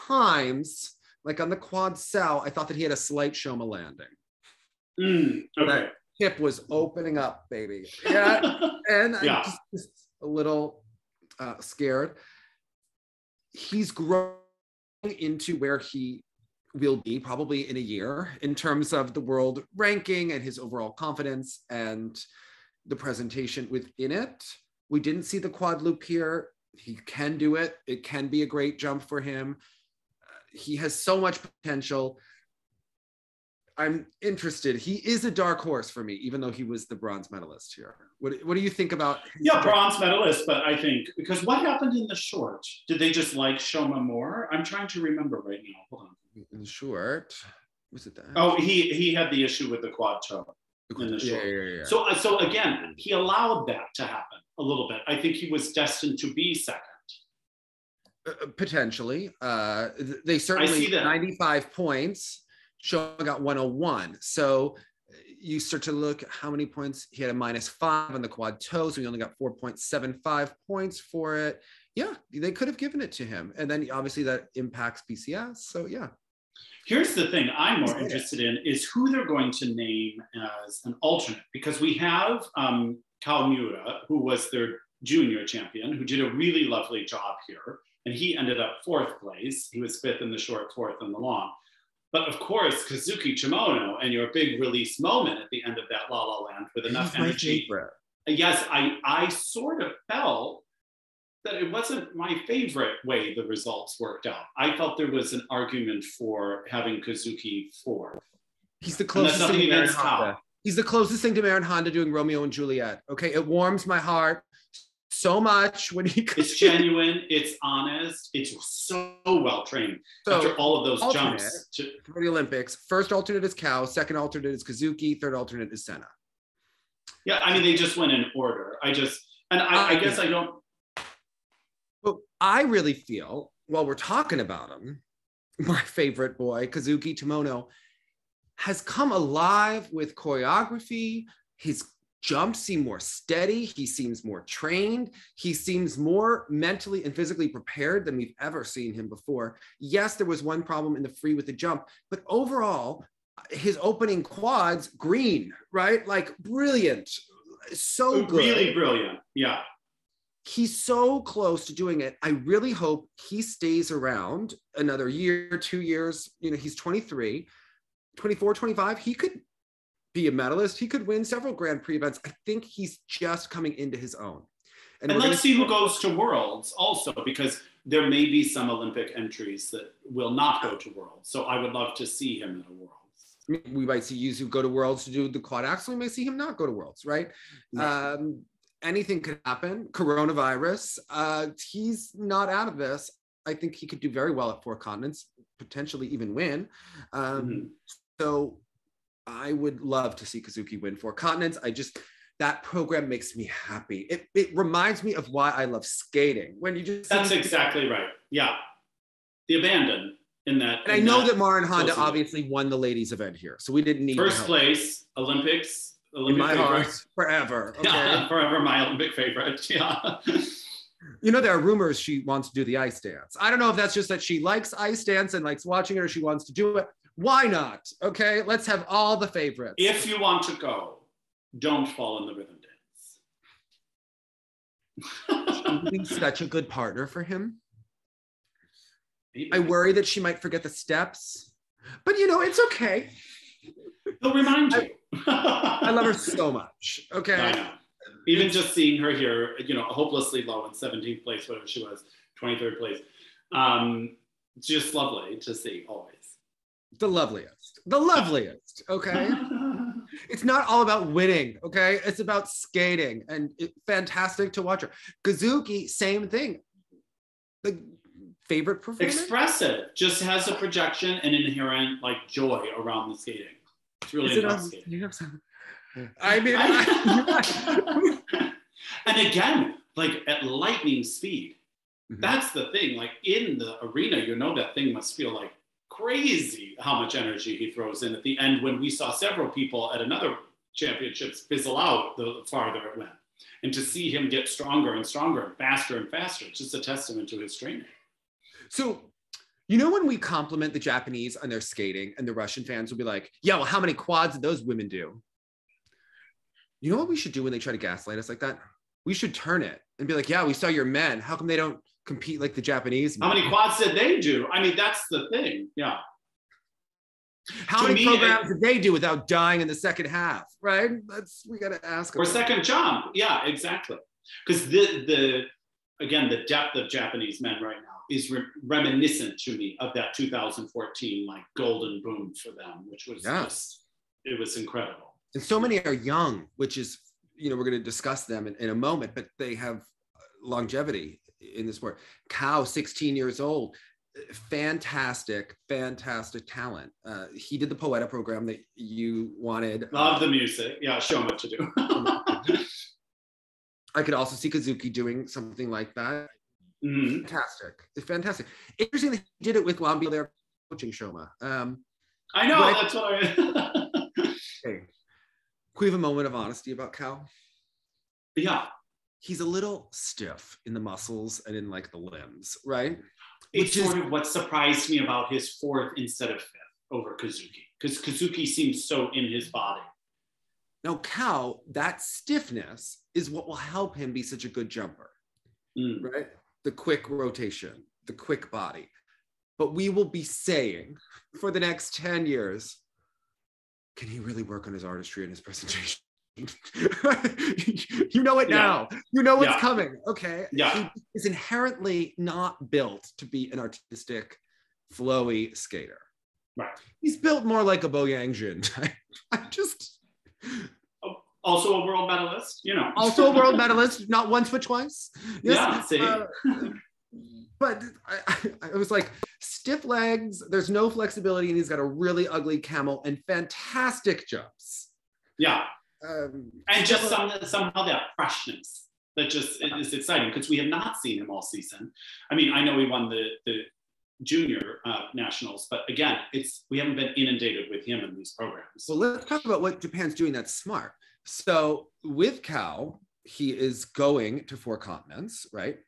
A: times, like on the quad cell. I thought that he had a slight Shoma landing.
B: Mm, okay.
A: That hip was opening up, baby. (laughs) Yeah. and I'm just, just a little uh, scared. He's growing into where he will be probably in a year in terms of the world ranking and his overall confidence and the presentation within it. We didn't see the quad loop here. He can do it. It can be a great jump for him. Uh, he has so much potential. I'm interested. He is a dark horse for me, even though he was the bronze medalist here. What, what do you think about?
B: yeah, bronze medalist, but I think because what happened in the short? Did they just like Shoma more? I'm trying to remember right now. Hold on.
A: in short? Was it that?
B: Oh, he he had the issue with the quad toe. In the
A: yeah,
B: short.
A: yeah, yeah, yeah.
B: So uh, so again, he allowed that to happen a little bit. I think he was destined to be second.
A: Uh, potentially. Uh, they certainly. 95 points. Shaw got 101. So uh, you start to look at how many points he had a minus five on the quad toe, so he only got 4.75 points for it. Yeah, they could have given it to him, and then obviously that impacts PCS. So yeah,
B: Here's the thing I'm more interested in is who they're going to name as an alternate because we have um, Kao Miura, who was their junior champion, who did a really lovely job here, and he ended up fourth place. He was fifth in the short, fourth in the long. But of course, Kazuki Tomono and your big release moment at the end of that La La Land with enough energy. Yes, I I sort of felt that it wasn't my favorite way the results worked out. I felt there was an argument for having Kazuki fourth.
A: He's the closest thing to Marin Honda. He's the closest thing to Marin Honda doing Romeo and Juliet. Okay, it warms my heart so much when he.
B: It's genuine, it's honest, it's so well trained after all of those jumps. To,
A: for the Olympics, first alternate is Kao, second alternate is Kazuki, third alternate is Senna.
B: yeah, I mean they just went in order. I just and I, I guess I don't
A: I really feel while we're talking about him, (laughs) my favorite boy, Kazuki Tomono, has come alive with choreography. His jumps seem more steady. He seems more trained. He seems more mentally and physically prepared than we've ever seen him before. Yes, there was one problem in the free with the jump, but overall, his opening quads, green, right? Like brilliant. So good
B: really brilliant. Yeah.
A: He's so close to doing it. I really hope he stays around another year, two years. You know, he's 23, 24, 25. He could be a medalist. He could win several Grand Prix events. I think he's just coming into his own.
B: And,
A: we're
B: let's
A: gonna
B: see who goes to Worlds also, because there may be some Olympic entries that will not go to Worlds. So I would love to see him at a Worlds.
A: We might see Yuzu go to Worlds to do the quad axel. We may see him not go to Worlds, right?
B: Right.
A: Um, anything could happen. Coronavirus. Uh, he's not out of this. I think he could do very well at four continents, potentially even win. Um,
B: Mhm.
A: So I would love to see Kazuki win four continents. I just that program makes me happy. It it reminds me of why I love skating. When you just
B: That's exactly right. Yeah. The abandon in that.
A: and I know that Marin Honda
B: close enough.
A: obviously won the ladies event here, so we didn't need
B: First place, Olympics,
A: in my
B: favorite.
A: heart forever. (laughs) Okay.
B: Yeah, forever my Olympic favorite. (laughs) Yeah.
A: You know, there are rumors she wants to do the ice dance. I don't know if that's just that she likes ice dance and likes watching it or she wants to do it. Why not? Okay, let's have all the favorites.
B: if you want to go, don't fall in the rhythm dance.
A: She (laughs) would be such a good partner for him.
B: Maybe.
A: I worry that she might forget the steps, but you know, it's okay.
B: He'll remind you.
A: I love her so much. Okay.
B: I know. Even just seeing her here, you know, hopelessly low in 17th place, whatever she was, 23rd place. Um, just lovely to see always.
A: The loveliest. The loveliest. Okay. (laughs) it's not all about winning. Okay. It's about skating and it, fantastic to watch her. Kazuki, same thing. The favorite performance?
B: Expressive, just has a projection and inherent like joy around the skating. It's really
A: Is it
B: about
A: on- you have some- (laughs) I mean, I- (laughs)
B: and again, like at lightning speed.
A: Mhm.
B: That's the thing. Like in the arena, you know that thing must feel like crazy how much energy he throws in at the end when we saw several people at another championships fizzle out the farther it went. And to see him get stronger and stronger and faster and faster, it's just a testament to his training.
A: So, you know, when we compliment the Japanese on their skating, and the Russian fans will be like, yeah, well, how many quads did those women do? You know what we should do when they try to gaslight us like that? We should turn it and be like, yeah, we saw your men. How come they don't compete like the Japanese?
B: How many quads did they do? I mean, that's the thing. Yeah.
A: How
B: to
A: many
B: me,
A: programs did they do without dying in the second half? Right? That's we got to ask.
B: Or second jump. Yeah, exactly. Because the the again the depth of Japanese men right now is re- reminiscent to me of that 2014 like golden boom for them, which was
A: Yeah.
B: just it was incredible.
A: and so many are young, which is, you know, we're going to discuss them in, in a moment, but they have longevity in the sport. Kao, 16 years old, fantastic, fantastic talent. Uh, he did the Poeta program that you wanted.
B: Love the music. Yeah, show them what to do. (laughs)
A: I could also see Kazuki doing something like that.
B: Mhm.
A: Fantastic, fantastic. Interesting that he did it with Lambi there coaching Shoma. Um,
B: I know.
A: I-
B: that's what I. (laughs)
A: hey, can we have a moment of honesty about Cal?
B: yeah,
A: He's a little stiff in the muscles and in like the limbs, right?
B: it's
A: Which is-
B: sort of what surprised me about his fourth instead of fifth over Kazuki, because Kazuki seems so in his body.
A: Now, Cal, that stiffness is what will help him be such a good jumper,
B: Mm.
A: right? The quick rotation, the quick body. But we will be saying for the next 10 years, can he really work on his artistry and his presentation? (laughs) you know it
B: Yeah.
A: now. You know what's
B: Yeah.
A: coming. Okay.
B: Yeah.
A: He is inherently not built to be an artistic, flowy skater.
B: Right.
A: He's built more like a Bo Yang Jin type. (laughs) I just
B: Also a world medalist, you know.
A: also a world medalist, not once but twice.
B: Yeah, see?
A: uh, but I, I, I was like, stiff legs. There's no flexibility, and he's got a really ugly camel and fantastic jumps.
B: yeah,
A: Um,
B: and just some, somehow that freshness that just is exciting because we have not seen him all season. I mean, I know he won the the junior uh, nationals, but again, it's we haven't been inundated with him in these programs.
A: So let's talk about what Japan's doing that's smart. So with Cal, he is going to four continents, right?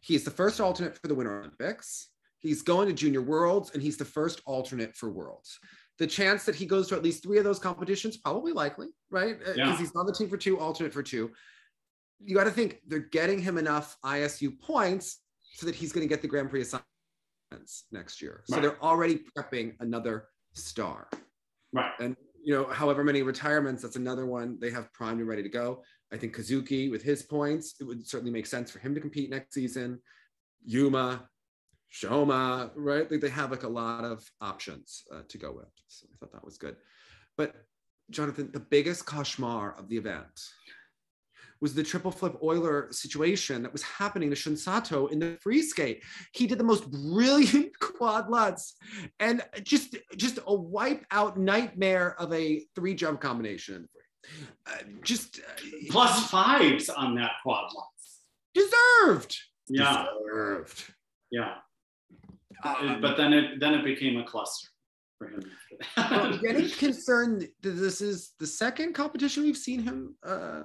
A: He's the first alternate for the Winter Olympics. He's going to Junior Worlds, and he's the first alternate for Worlds. The chance that he goes to at least three of those competitions, probably likely, right? Uh, because
B: Yeah.
A: he's on the team for two, alternate for two. You got to think they're getting him enough ISU points so that he's going to get the Grand Prix assignments next year. So they're already prepping another star
B: Right.
A: and you know however many retirements that's another one. They have primed and ready to go. I think kazuki with his points it would certainly make sense for him to compete next season. Yuma shoma right? They, they have like a lot of options uh, to go with. So i thought that was good. But jonathan the biggest cauchemar of the event was the triple flip Euler situation that was happening to Shun Sato in the free skate. He did the most brilliant (laughs) quad lutz and just just a wipe out nightmare of a three jump combination. Uh, just uh,
B: Plus fives on that quad lutz.
A: deserved.
B: Yeah,
A: Deserved.
B: yeah.
A: Um,
B: but then it then it became a cluster for him.
A: I'm getting (laughs) concerned that this is the second competition we've seen him uh,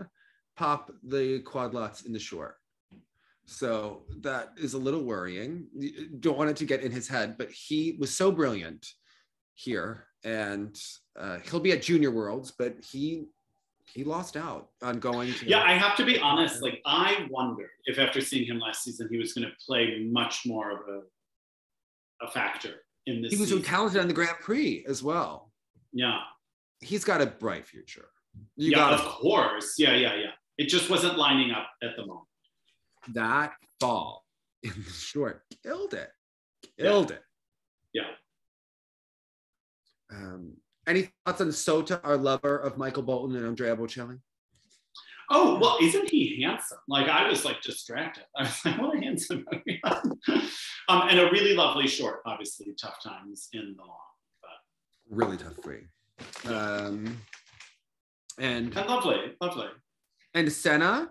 A: pop the quad lutz in the short. So that is a little worrying. Don't want it to get in his head, but he was so brilliant here, and uh, he'll be at Junior Worlds, but he he lost out on going to.
B: Yeah, I have to be honest. Like, I wondered if after seeing him last season, he was going to play much more of a, a factor in this.
A: he was so
B: season.
A: talented on the Grand Prix as well.
B: Yeah,
A: he's got a bright future. You
B: yeah,
A: got
B: of course. Yeah, yeah, yeah. It just wasn't lining up at the moment.
A: that fall in the short killed it, killed it.
B: Yeah.
A: Um, any thoughts on Sota, our lover of Michael Bolton and Andrea Bocelli?
B: Oh, well, isn't he handsome? Like I was like distracted. I was like, what a handsome (laughs) um, and a really lovely short, obviously, tough times in the long. But
A: Really tough free. Um, and
B: and lovely, lovely.
A: And Senna,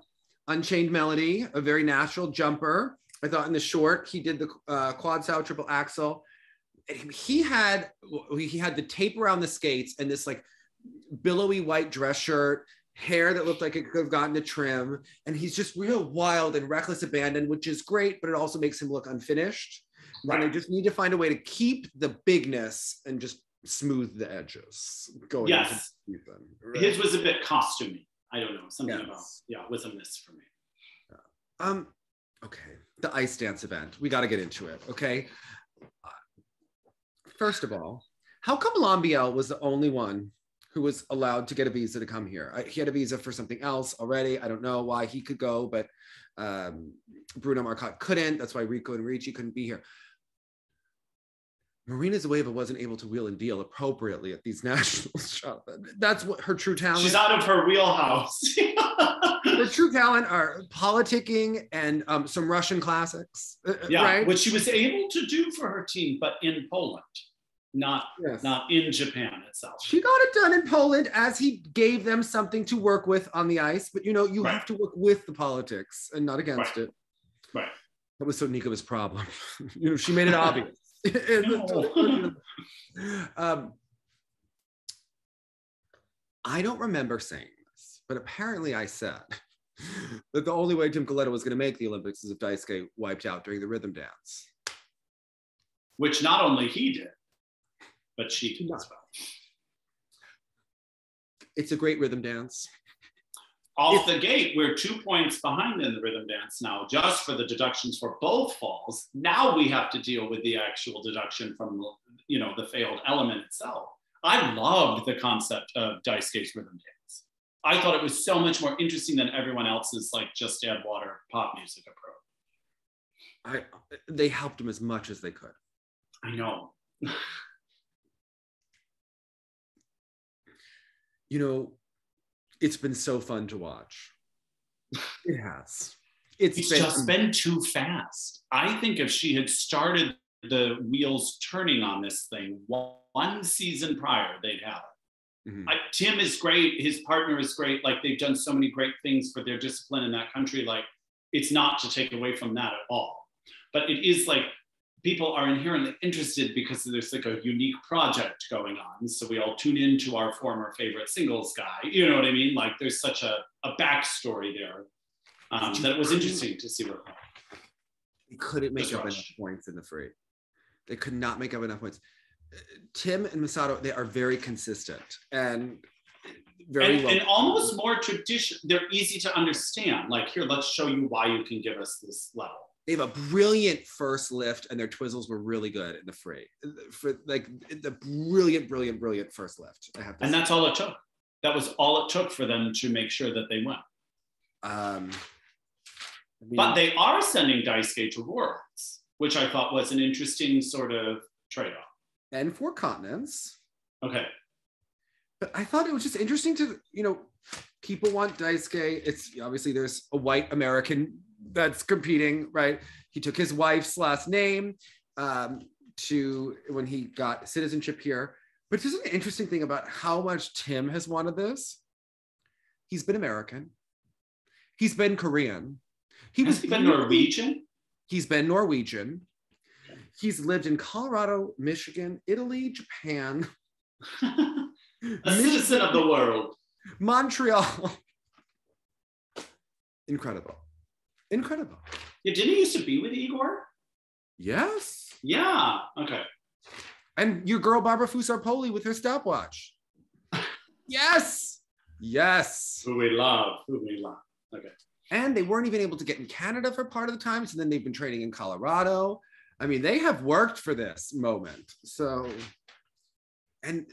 A: Unchained Melody, a very natural jumper. I thought in the short he did the uh, quad sow triple axel. He had he had the tape around the skates and this like billowy white dress shirt, hair that looked like it could have gotten a trim, and he's just real wild and reckless abandon, which is great, but it also makes him look unfinished. And they
B: Right.
A: just need to find a way to keep the bigness and just smooth the edges going.
B: Yes.
A: season.
B: His was a bit costumey. I don't know, something
A: Yes.
B: about yeah, was a miss for me.
A: Um, okay, the ice dance event. We got to get into it. Okay. Uh, First of all, how come Lambiel was the only one who was allowed to get a visa to come here? I, he had a visa for something else already. I don't know why he could go, but um, Bruno Marcotte couldn't. That's why Rico and Ricci couldn't be here. Marina Zueva wasn't able to wheel and deal appropriately at these (laughs) nationals. That's what her true talent
B: She's out of her wheelhouse. (laughs)
A: her true talent are politicking and um, some Russian classics, uh, uh,
B: yeah,
A: right?
B: which she was able to do for her team, but in Poland, not
A: Yes.
B: not in Japan itself.
A: She got it done in Poland as he gave them something to work with on the ice. But you know, you
B: Right.
A: have to work with the politics and not against
B: Right.
A: it.
B: Right.
A: That was so Sonika's problem. (laughs) you know, she made it obvious.
B: No.
A: um, I don't remember saying this, but apparently I said (laughs) that the only way Tim Koleto was going to make the Olympics is if Daisuke wiped out during the rhythm dance.
B: Which not only he did, but she did as well.
A: It's a great rhythm dance.
B: Off the gate, we're two points behind in the rhythm dance now, just for the deductions for both falls. Now we have to deal with the actual deduction from you know the failed element itself. I loved the concept of Daisuke's rhythm dance. I thought it was so much more interesting than everyone else's like just add water pop music approach.
A: I they helped him as much as they could.
B: I know.
A: You know, it's been so fun to watch. It has. It's,
B: It's
A: been,
B: just been too fast. I think if she had started the wheels turning on this thing one, season prior, they'd have it.
A: Mhm.
B: I, Tim is great. His partner is great. Like they've done so many great things for their discipline in that country. Like it's not to take away from that at all. But it is like people are inherently interested because there's like a unique project going on. So we all tune into our former favorite singles guy. You know what I mean? Like there's such a, a backstory there um, that it was interesting to see what.
A: They couldn't make
B: Just
A: up
B: rush.
A: enough points in the free. They could not make up enough points. Tim and Misato, they are very consistent and very
B: and,
A: well.
B: and almost more tradition. They're easy to understand. Like here, let's show you why you can give us this level.
A: They have a brilliant first lift, and their twizzles were really good in the free. For like the brilliant, brilliant, brilliant first lift. I have to
B: And
A: say.
B: that's all it took. That was all it took for them to make sure that they went.
A: Um, I mean,
B: But they are sending Daisuke to Worlds, which I thought was an interesting sort of trade-off.
A: and four continents.
B: Okay.
A: But I thought it was just interesting to, you know, people want dice Daisuke. It's obviously there's a white American that's competing, right? He took his wife's last name um, to when he got citizenship here. But there's an interesting thing about how much Tim has wanted this. He's been American. He's been Korean. He was
B: he been Norwegian?
A: He's been Norwegian. He's lived in Colorado, Michigan, Italy, Japan, (laughs) (laughs)
B: a citizen of the world.
A: Montreal. Incredible. Incredible.
B: Yeah, didn't he used to be with Igor?
A: Yes.
B: Yeah. Okay.
A: And your girl Barbara Fusar-Poli with her stopwatch. yes. Yes.
B: Who we love. Who we love. Okay.
A: And they weren't even able to get in Canada for part of the time. So then they've been training in Colorado. I mean, they have worked for this moment. So, and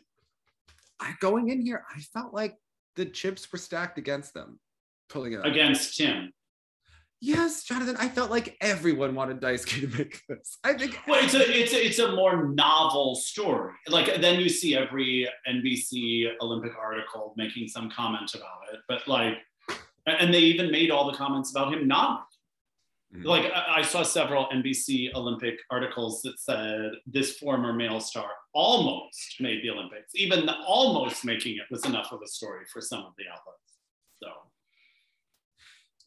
A: I, going in here, I felt like the chips were stacked against them, pulling it out.
B: against Tim.
A: Yes, Jonathan, I felt like everyone wanted Daisuke to make this. I think
B: Well, it's a it's a, it's a more novel story. Like then you see every NBC Olympic article making some comment about it, but like, and they even made all the comments about him not.
A: Mhm.
B: Like I I saw several NBC Olympic articles that said this former male star almost made the Olympics. Even the almost making it was enough of a story for some of the outlets. So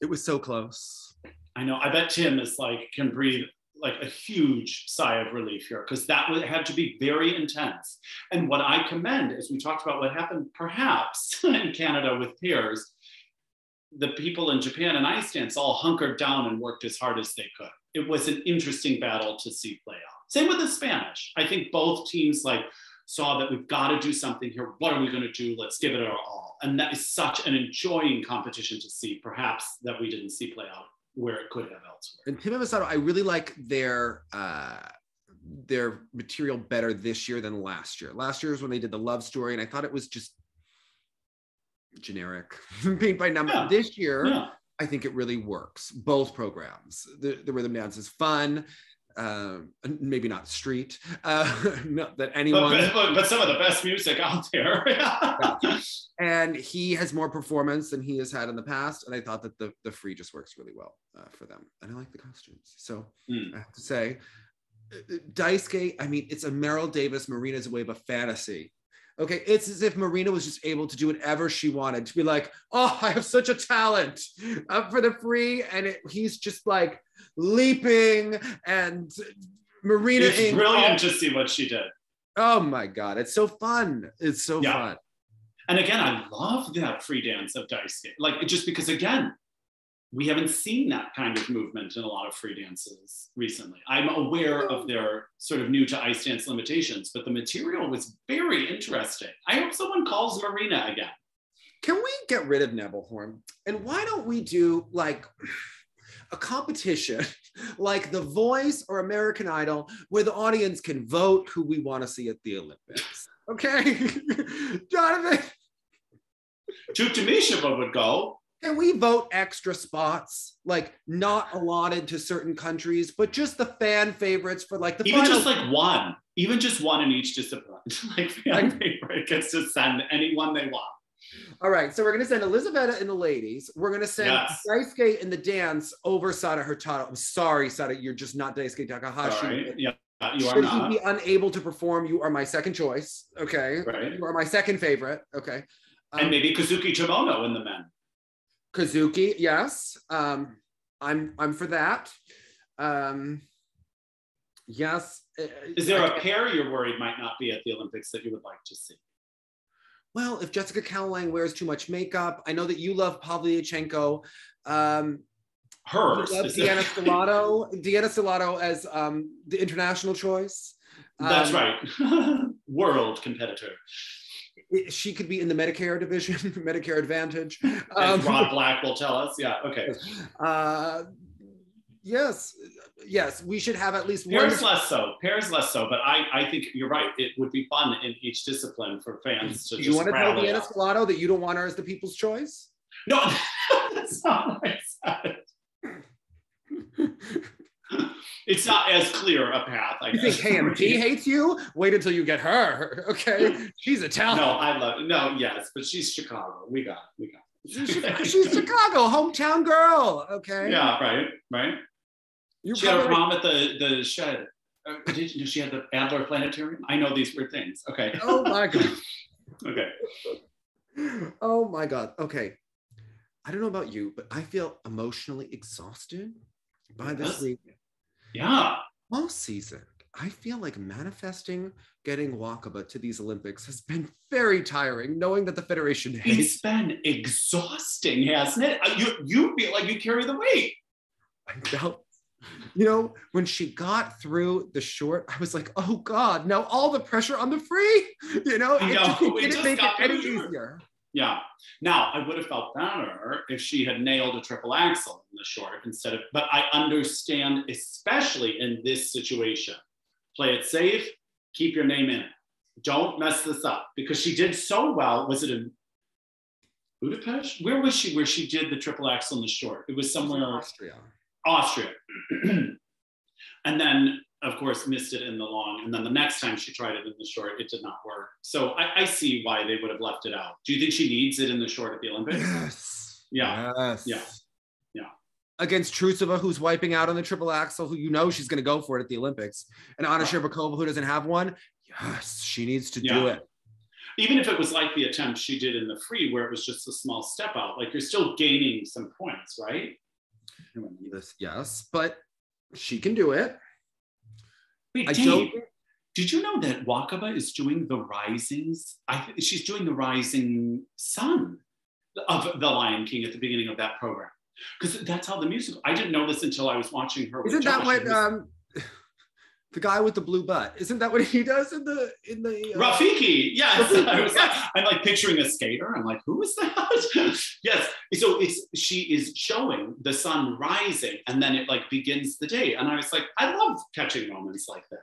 A: it was so close.
B: I know. I bet Tim is like can breathe like a huge sigh of relief here because that would had to be very intense. And what I commend, as we talked about what happened perhaps (laughs) in Canada with peers, the people in Japan and ice dance all hunkered down and worked as hard as they could. It was an interesting battle to see play out. Same with the Spanish. I think both teams like saw that we've got to do something here. What are we going to do? Let's give it our all. And that is such an enjoying competition to see, perhaps that we didn't see play out where it could have elsewhere.
A: And Tim and Misato, I really like their uh their material better this year than last year. Last year was when they did the love story, and I thought it was just generic, (laughs) paint by number.
B: Yeah.
A: This year,
B: Yeah.
A: I think it really works. Both programs. The, the rhythm dance is fun. Um, maybe not street. (laughs) Uh, not that anyone.
B: but, but, but some of the best music out there. (laughs)
A: and he has more performance than he has had in the past. And I thought that the the free just works really well uh, for them. And I like the costumes. So
B: Hmm.
A: I have to say, Dice Gate, I mean, it's a Meryl Davis Marina's Wave of fantasy. Okay, it's as if Marina was just able to do whatever she wanted to be like, oh, I have such a talent up for the free, and it, he's just like leaping and Marina.
B: it's brilliant to see what she did.
A: Oh my god, it's so fun! It's so
B: Yeah.
A: fun.
B: And again, I love that free dance of Daisuke. Like just because again, we haven't seen that kind of movement in a lot of free dances recently. I'm aware of their sort of new to ice dance limitations, but the material was very interesting. I hope someone calls Marina again.
A: Can we get rid of Nebelhorn? And why don't we do like a competition (laughs) like The Voice or American Idol where the audience can vote who we want to see at the Olympics? (laughs) Okay, (laughs) Jonathan, To
B: Tuktamisheva would go.
A: can we vote extra spots, like not allotted to certain countries, but just the fan favorites for like the
B: Even
A: final-
B: just like one, even just one in each discipline. like fan favorite gets to send anyone they want.
A: All right, so we're gonna send Elizabeth and the ladies. We're gonna send
B: Yes.
A: Daisuke in the dance over Sara Hurtado. I'm sorry, Sara, you're just not Daisuke Takahashi.
B: Sorry. Yeah, you are
A: Should
B: not.
A: he be unable to perform, you are my second choice. Okay.
B: Right.
A: You are my second favorite. Okay. Um,
B: and maybe Kazuki Tomono in the men.
A: Kazuki, yes. Um, I'm I'm for that. Um, yes. uh,
B: Is there a pair you're worried might not be at the Olympics that you would like to see?
A: Well, if Jessica Caroline wears too much makeup, I know that you love Pavlyuchenko. Um, you
B: Hers.
A: love Deanna Stellato, (laughs) Deanna Stellato as um, the international choice.
B: That's
A: Um,
B: right. (laughs) World competitor.
A: She could be in the Medicare division, (laughs) Medicare Advantage.
B: As
A: Um,
B: Rod Black will tell us. Yeah. Okay.
A: uh, yes, yes, we should have at least one.
B: Pairs less so. Pairs less so. But I, I think you're right. It would be fun in each discipline for fans to
A: Do
B: just
A: you want to tell Deanna
B: up.
A: That you don't want her as the people's choice?
B: No, (laughs) that's not what I said. It's not as clear a path. I
A: You think
B: guess.
A: KMT (laughs) hates you? Wait until you get her. Okay, she's a talent.
B: No, I love it. No, yes, but she's Chicago. We got it. We got it.
A: she's Chicago, hometown girl. Okay.
B: Yeah, right, right.
A: You're
B: She had a
A: probably-
B: prom at the the Shedd. Uh, did you, she had the Adler Planetarium? I know these weird things. Okay. (laughs)
A: Oh my god.
B: Okay.
A: Oh my god. Okay. I don't know about you, but I feel emotionally exhausted by this
B: Yes.
A: week.
B: Yeah.
A: all season, I feel like manifesting getting Wakaba to these Olympics has been very tiring, knowing that the Federation
B: It's been exhausting, hasn't it? Uh, You you feel like you carry the weight.
A: I felt, you know, when she got through the short, I was like, oh God, now all the pressure on the free. You know, it, just,
B: it
A: didn't make it any easier.
B: Yeah. Now I would have felt better if she had nailed a triple axel in the short instead of, but I understand, especially in this situation, play it safe, keep your name in it. don't mess this up because she did so well. Was it in Budapest? Where was she? Where she did the triple axel in the short? It was somewhere in
A: Austria.
B: Austria. (clears throat) and then, of course, missed it in the long. And then the next time she tried it in the short, it did not work. So I, I see why they would have left it out. Do you think she needs it in the short at the Olympics?
A: Yes.
B: Yeah.
A: Yes.
B: Yeah. Yeah.
A: Against Trusova, who's wiping out on the triple axel, who you know she's going to go for it at the Olympics, and Anna
B: Right.
A: Shcherbakova, who doesn't have one. Yes, she needs to do it.
B: Even if it was like the attempt she did in the free, where it was just a small step out, like you're still gaining some points, right?
A: Yes, yes, but she can do it.
B: Wait,
A: I
B: Dave, did you know that Wakaba is doing the risings? I she's doing the rising sun of the Lion King at the beginning of that program because that's how the musical. I didn't know this until I was watching her.
A: Isn't that
B: Josh.
A: what um, the guy with the blue butt? Isn't that what he does in the in the? uh,
B: Rafiki, yes. (laughs) I was like, I'm like picturing a skater. I'm like, who is that? (laughs) yes. So it's she is showing the sun rising, and then it like begins the day. And I was like, I love catching moments like that.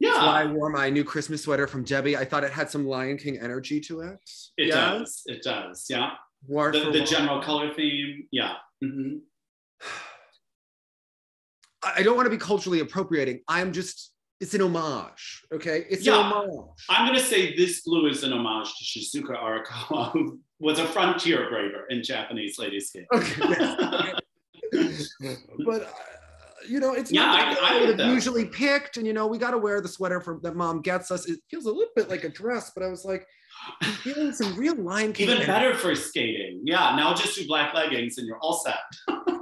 A: That's why I wore my new Christmas sweater from Debbie. I thought it had some Lion King energy to it.
B: it does. It does. Yeah.
A: War
B: The, the general color theme. Yeah. Mhm. (sighs) (sighs)
A: I I don't want to be culturally appropriating. I'm just. It's an homage. Okay, it's
B: Yeah.
A: an homage.
B: I'm going to say this blue is an homage to Shizuka Arakawa, who was a frontier braver in Japanese ladies' skate.
A: Okay, yes. (laughs) but uh, you know, it's
B: Yeah,
A: not
B: I- I
A: color
B: get
A: that
B: that.
A: usually picked, and you know, we got to wear the sweater from that mom gets us. It feels a little bit like a dress, but I was like, I'm feeling some real King.
B: Even better for skating. Yeah, now just do black leggings and you're all set. (laughs)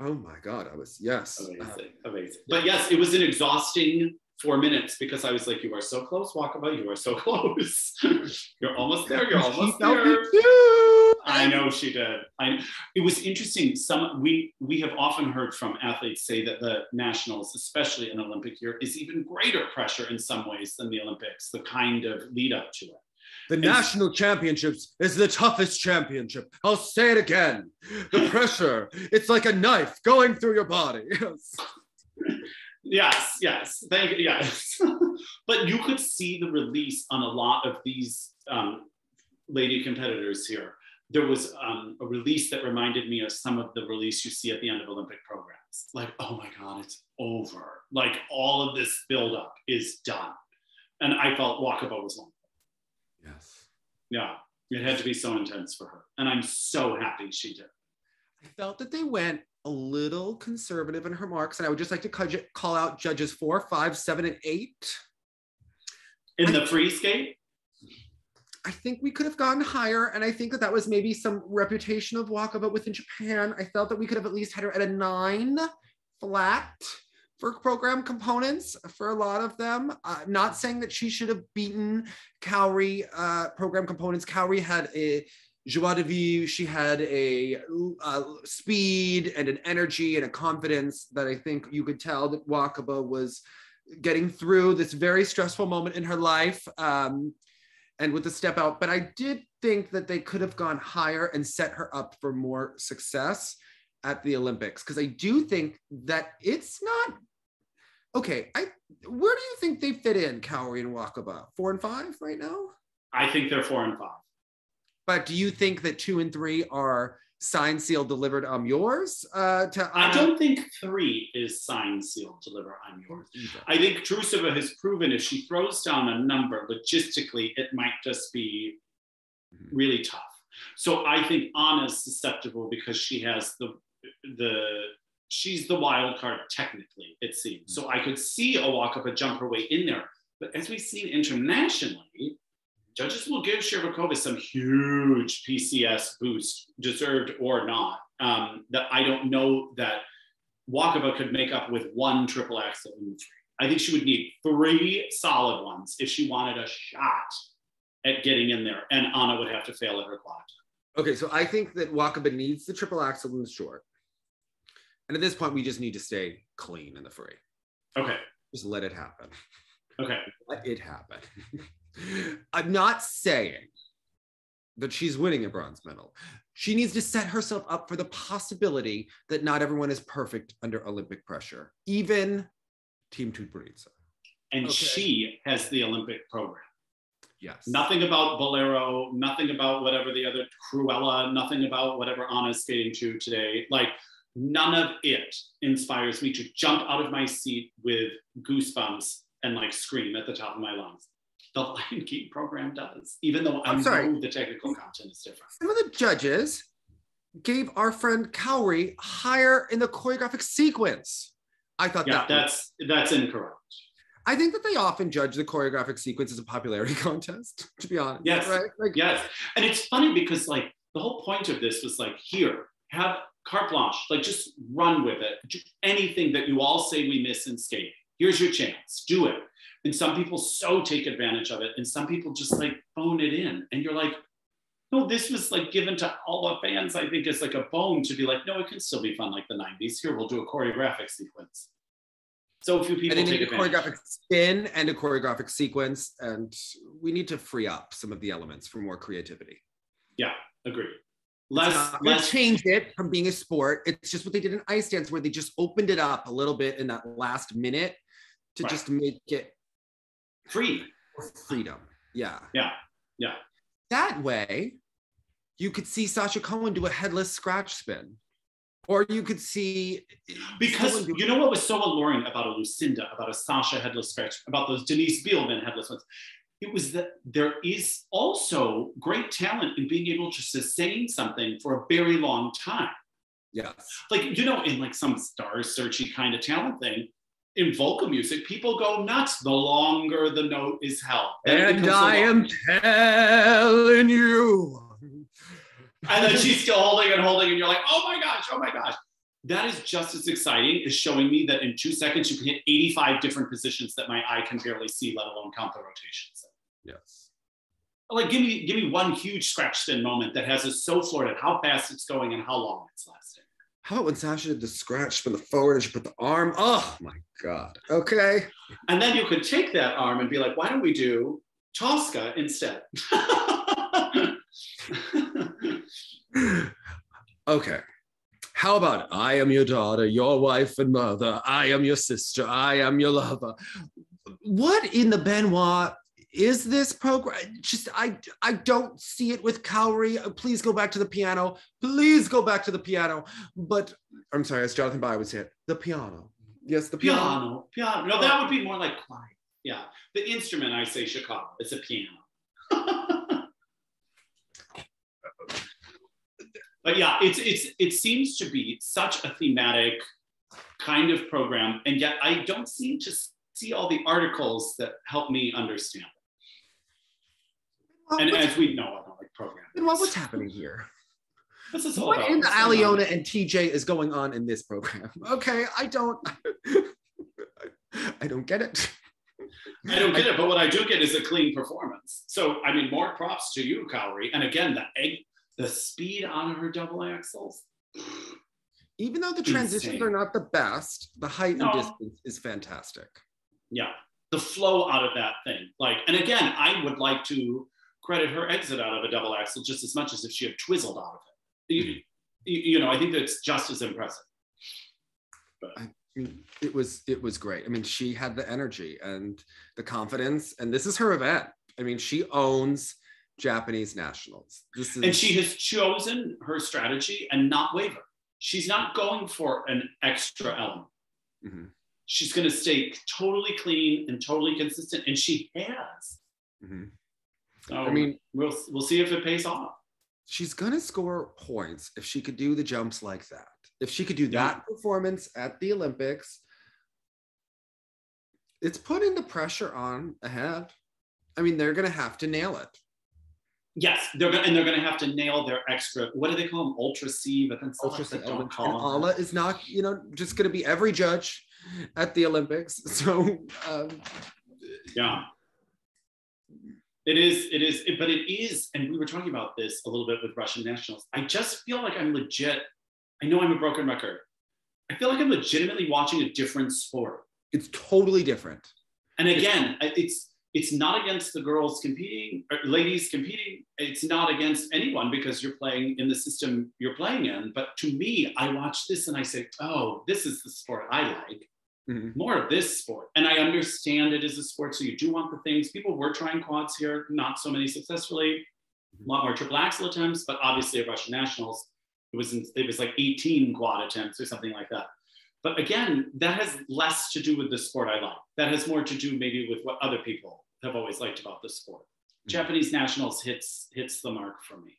A: Oh my god, I was yes. Uh,
B: Amazing, amazing. But yes, it was an exhausting four minutes because I was like, "You are so close, Wakaba. You are so (laughs) close. you're almost there. You're almost there." I know she did. I. It was interesting. Some we we have often heard from athletes say that the nationals, especially an Olympic year, is even greater pressure in some ways than the Olympics. The kind of lead up to it.
A: The national championships is the toughest championship. I'll say it again. The (laughs) pressure, it's like a knife going through your body. (laughs) Yes.
B: Yes, yes, thank you. Yes, (laughs) but you could see the release on a lot of these um, lady competitors here. There was um, a release that reminded me of some of the release you see at the end of Olympic programs. Like, oh my God, it's over. Like all of this buildup is done, and I felt Wakaba was one.
A: Yes.
B: Yeah, it had to be so intense for her, and I'm so happy she did.
A: I felt that they went a little conservative in her marks, and I would just like to call out judges four, five, seven, and eight.
B: In the free skate,
A: I think we could have gone higher, and I think that that was maybe some reputation of Wakaba within Japan. I felt that we could have at least had her at a nine flat for program components for a lot of them. Uh, not saying that she should have beaten Kaori uh, program components. Kaori had a joie de vivre. She had a uh, speed and an energy and a confidence that I think you could tell that Wakaba was getting through this very stressful moment in her life. Um, and with the step out. But I did think that they could have gone higher and set her up for more success at the Olympics because I do think that it's not okay. I where do you think they fit in, Kaori and Wakaba? Four and five right now.
B: I think they're four and five.
A: But do you think that two and three are signed, sealed, delivered? I'm yours. Uh, to
B: I don't think three is signed, sealed, delivered. I'm yours. I think Trusova has proven if she throws down a number, logistically, it might just be
A: Mhm.
B: really tough. So I think Anna's susceptible because she has the the she's the wild card technically, it seems. So I could see a walk up, a jump her way in there. But as we've seen internationally, judges will give Shcherbakova some huge PCS boost, deserved or not. Um, that I don't know that Wakaba could make up with one triple axel in. I think she would need three solid ones if she wanted a shot at getting in there, and Anna would have to fail at her quad.
A: Okay, so I think that Wakaba needs the triple axel in the short. And at this point, we just need to stay clean in the free.
B: Okay,
A: Just let it happen.
B: okay,
A: Let it happen. (laughs) I'm not saying that she's winning a bronze medal. She needs to set herself up for the possibility that not everyone is perfect under Olympic pressure, even Team Tutberidze.
B: and
A: Okay.
B: she has the Olympic program.
A: Yes.
B: Nothing about Bolero, nothing about whatever the other Cruella, nothing about whatever Anna's skating to today. Like none of it inspires me to jump out of my seat with goosebumps and like scream at the top of my lungs. The Lion King program does, even though I
A: I'm sorry.
B: know the technical content is different.
A: Some of the judges gave our friend Kaori higher in the choreographic sequence. I thought
B: Yeah,
A: that was-
B: that's that's incorrect.
A: I think that they often judge the choreographic sequence as a popularity (laughs) contest, to be honest.
B: Yes.
A: Right? Like,
B: Yes. And it's funny because like the whole point of this was like, here, have carte blanche, like just run with it. Do anything that you all say we miss in skating. Here's your chance, do it. And some people so take advantage of it, and some people just like phone it in. And you're like, no, this was like given to all the fans, I think, as like a bone to be like, no, it can still be fun like the 90s. Here, we'll do a choreographic sequence. So a few people
A: and
B: take
A: need a choreographic spin and a choreographic sequence. And we need to free up some of the elements for more creativity.
B: Yeah, agree. Less, less
A: change it from being a sport. It's just what they did in ice dance, where they just opened it up a little bit in that last minute to
B: Right.
A: just make it
B: free.
A: freedom. Yeah.
B: Yeah, yeah.
A: That way, you could see Sasha Cohen do a headless scratch spin, or you could see
B: Because
A: do-
B: you know what was so alluring about a Lucinda, about a Sasha headless scratch, about those Denise Biellmann headless ones? It was that there is also great talent in being able to sustain something for a very long time.
A: yes,
B: Like, you know, in like some star searchy kind of talent thing, in vocal music, people go nuts the longer the note is held. Then
A: and I am telling you.
B: and then she's still holding and holding, and you're like, oh my gosh, oh my gosh. That is just as exciting as showing me that in two seconds you can hit 85 different positions that my eye can barely see, let alone count the rotations.
A: Yes.
B: Like, give me, give me one huge scratch spin moment that has us so floored at how fast it's going and how long it's lasting.
A: How about when Sasha did the scratch from the forward and she put the arm? Oh my God. Okay.
B: And then you could take that arm and be like, why don't we do Tosca instead? (laughs)
A: okay. How about I am your daughter, your wife and mother. I am your sister. I am your lover. What in the Benoit is this program? Just I I don't see it with Kaori. Please go back to the piano. Please go back to the piano. But I'm sorry, as Jonathan By would say it, the piano. Yes, the piano.
B: piano, piano. No, that would be more like quiet. Yeah. The instrument, I say Chicago, it's a piano. (laughs) but yeah, it's it's it seems to be such a thematic kind of program, and yet I don't seem to see all the articles that help me understand.
A: Well,
B: And as we know, I don't like programs.
A: well, what's happening here?
B: What's (laughs) this all
A: What
B: about?
A: in the
B: What's on?
A: Aliona and TJ is going on in this program? (laughs) Okay, I don't. (laughs) I don't get it.
B: I don't get it, but what I do get is a clean performance. So I mean, more props to you, Kaori. And again, the egg, the speed on her double axles. (sighs)
A: Even though the transitions
B: Insane.
A: are not the best, the height
B: No.
A: and distance is fantastic.
B: Yeah, the flow out of that thing. Like, and again, I would like to credit her exit out of a double axle just as much as if she had twizzled out of it. You, you- you know, I think that's just as impressive.
A: I mean, it was it was great. I mean, she had the energy and the confidence, and this is her event. I mean, she owns Japanese nationals. This is
B: And she has chosen her strategy and not waver. She's not going for an extra element.
A: Mhm,
B: She's going to stay totally clean and totally consistent, and she has.
A: mhm.
B: So
A: I mean,
B: we'll we'll see if it pays off.
A: she's gonna score points if she could do the jumps like that. If she could do
B: Yeah.
A: that performance at the Olympics, it's putting the pressure on ahead. I mean, they're gonna have to nail it.
B: Yes, they're gonna, and they're going to have to nail their extra. What do they call them? Ultra C, but then some
A: Ultra
B: that
A: and
B: don't call them.
A: Allah is not, you know, just gonna be every judge at the Olympics. (laughs) So um,
B: Yeah. It is, it is, it- but it is, and we were talking about this a little bit with Russian nationals. I just feel like I'm legit. I know I'm a broken record. I feel like I'm legitimately watching a different sport.
A: it's totally different.
B: And again, it's it's not against the girls competing, or ladies competing. It's not against anyone because you're playing in the system you're playing in. But to me, I watch this and I say, "Oh, this is the sport I like."
A: Mhm.
B: more of this sport. And I understand it is a sport, so you do want the things. People were trying quads here, not so many successfully. A lot more triple axel attempts, but obviously at Russian nationals, it was in, it was like 18 quad attempts or something like that. But again, that has less to do with the sport I like. That has more to do maybe with what other people have always liked about the sport.
A: Mhm.
B: Japanese nationals hits hits the mark for me.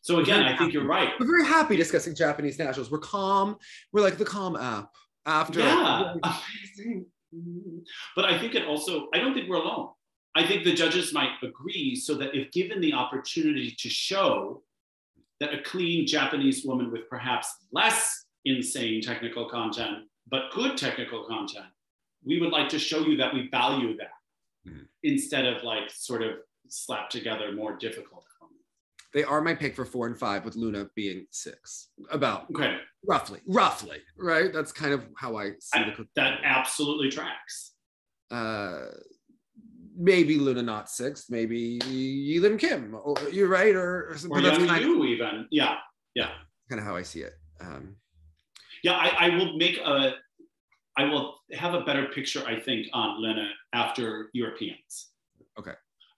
B: So again, I think you're right.
A: We're very happy discussing Japanese nationals. We're calm. We're like the calm app after.
B: Yeah, amazing. (laughs) But I think it also, I don't think we're alone. I think the judges might agree so that if given the opportunity to show that a clean Japanese woman with perhaps less insane technical content, but good technical content, we would like to show you that we value that
A: Mhm.
B: instead of like sort of slap together more difficult.
A: They are my pick for four and five, with Luna being six. About
B: Okay,
A: roughly, roughly, right? That's kind of how I see
B: I-
A: the cookie.
B: that absolutely tracks.
A: uh, maybe Luna not sixth, maybe Yelim Kim. Or, you're right, or, or
B: Or
A: that's kind,
B: you even. Yeah, yeah.
A: kind of how I see it. Um,
B: Yeah, I, I will make a, I will have a better picture, I think, on Lena after Europeans.
A: Okay.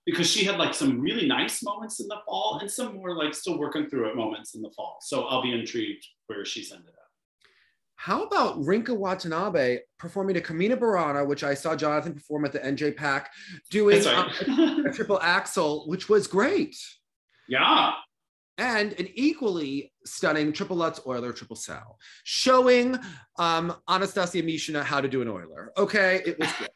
B: Because she had like some really nice moments in the fall and some more like still working through it moments in the fall. So I'll be intrigued where she's ended up.
A: how about Rinka Watanabe performing to Carmina Burana, which I saw Jonathan perform at the NJPAC, doing um, a triple axel, which was great. (laughs)
B: yeah.
A: And an equally stunning triple Lutz Euler triple Sal, showing um, Anastasia Mishina how to do an Euler. Okay, (laughs) it was good.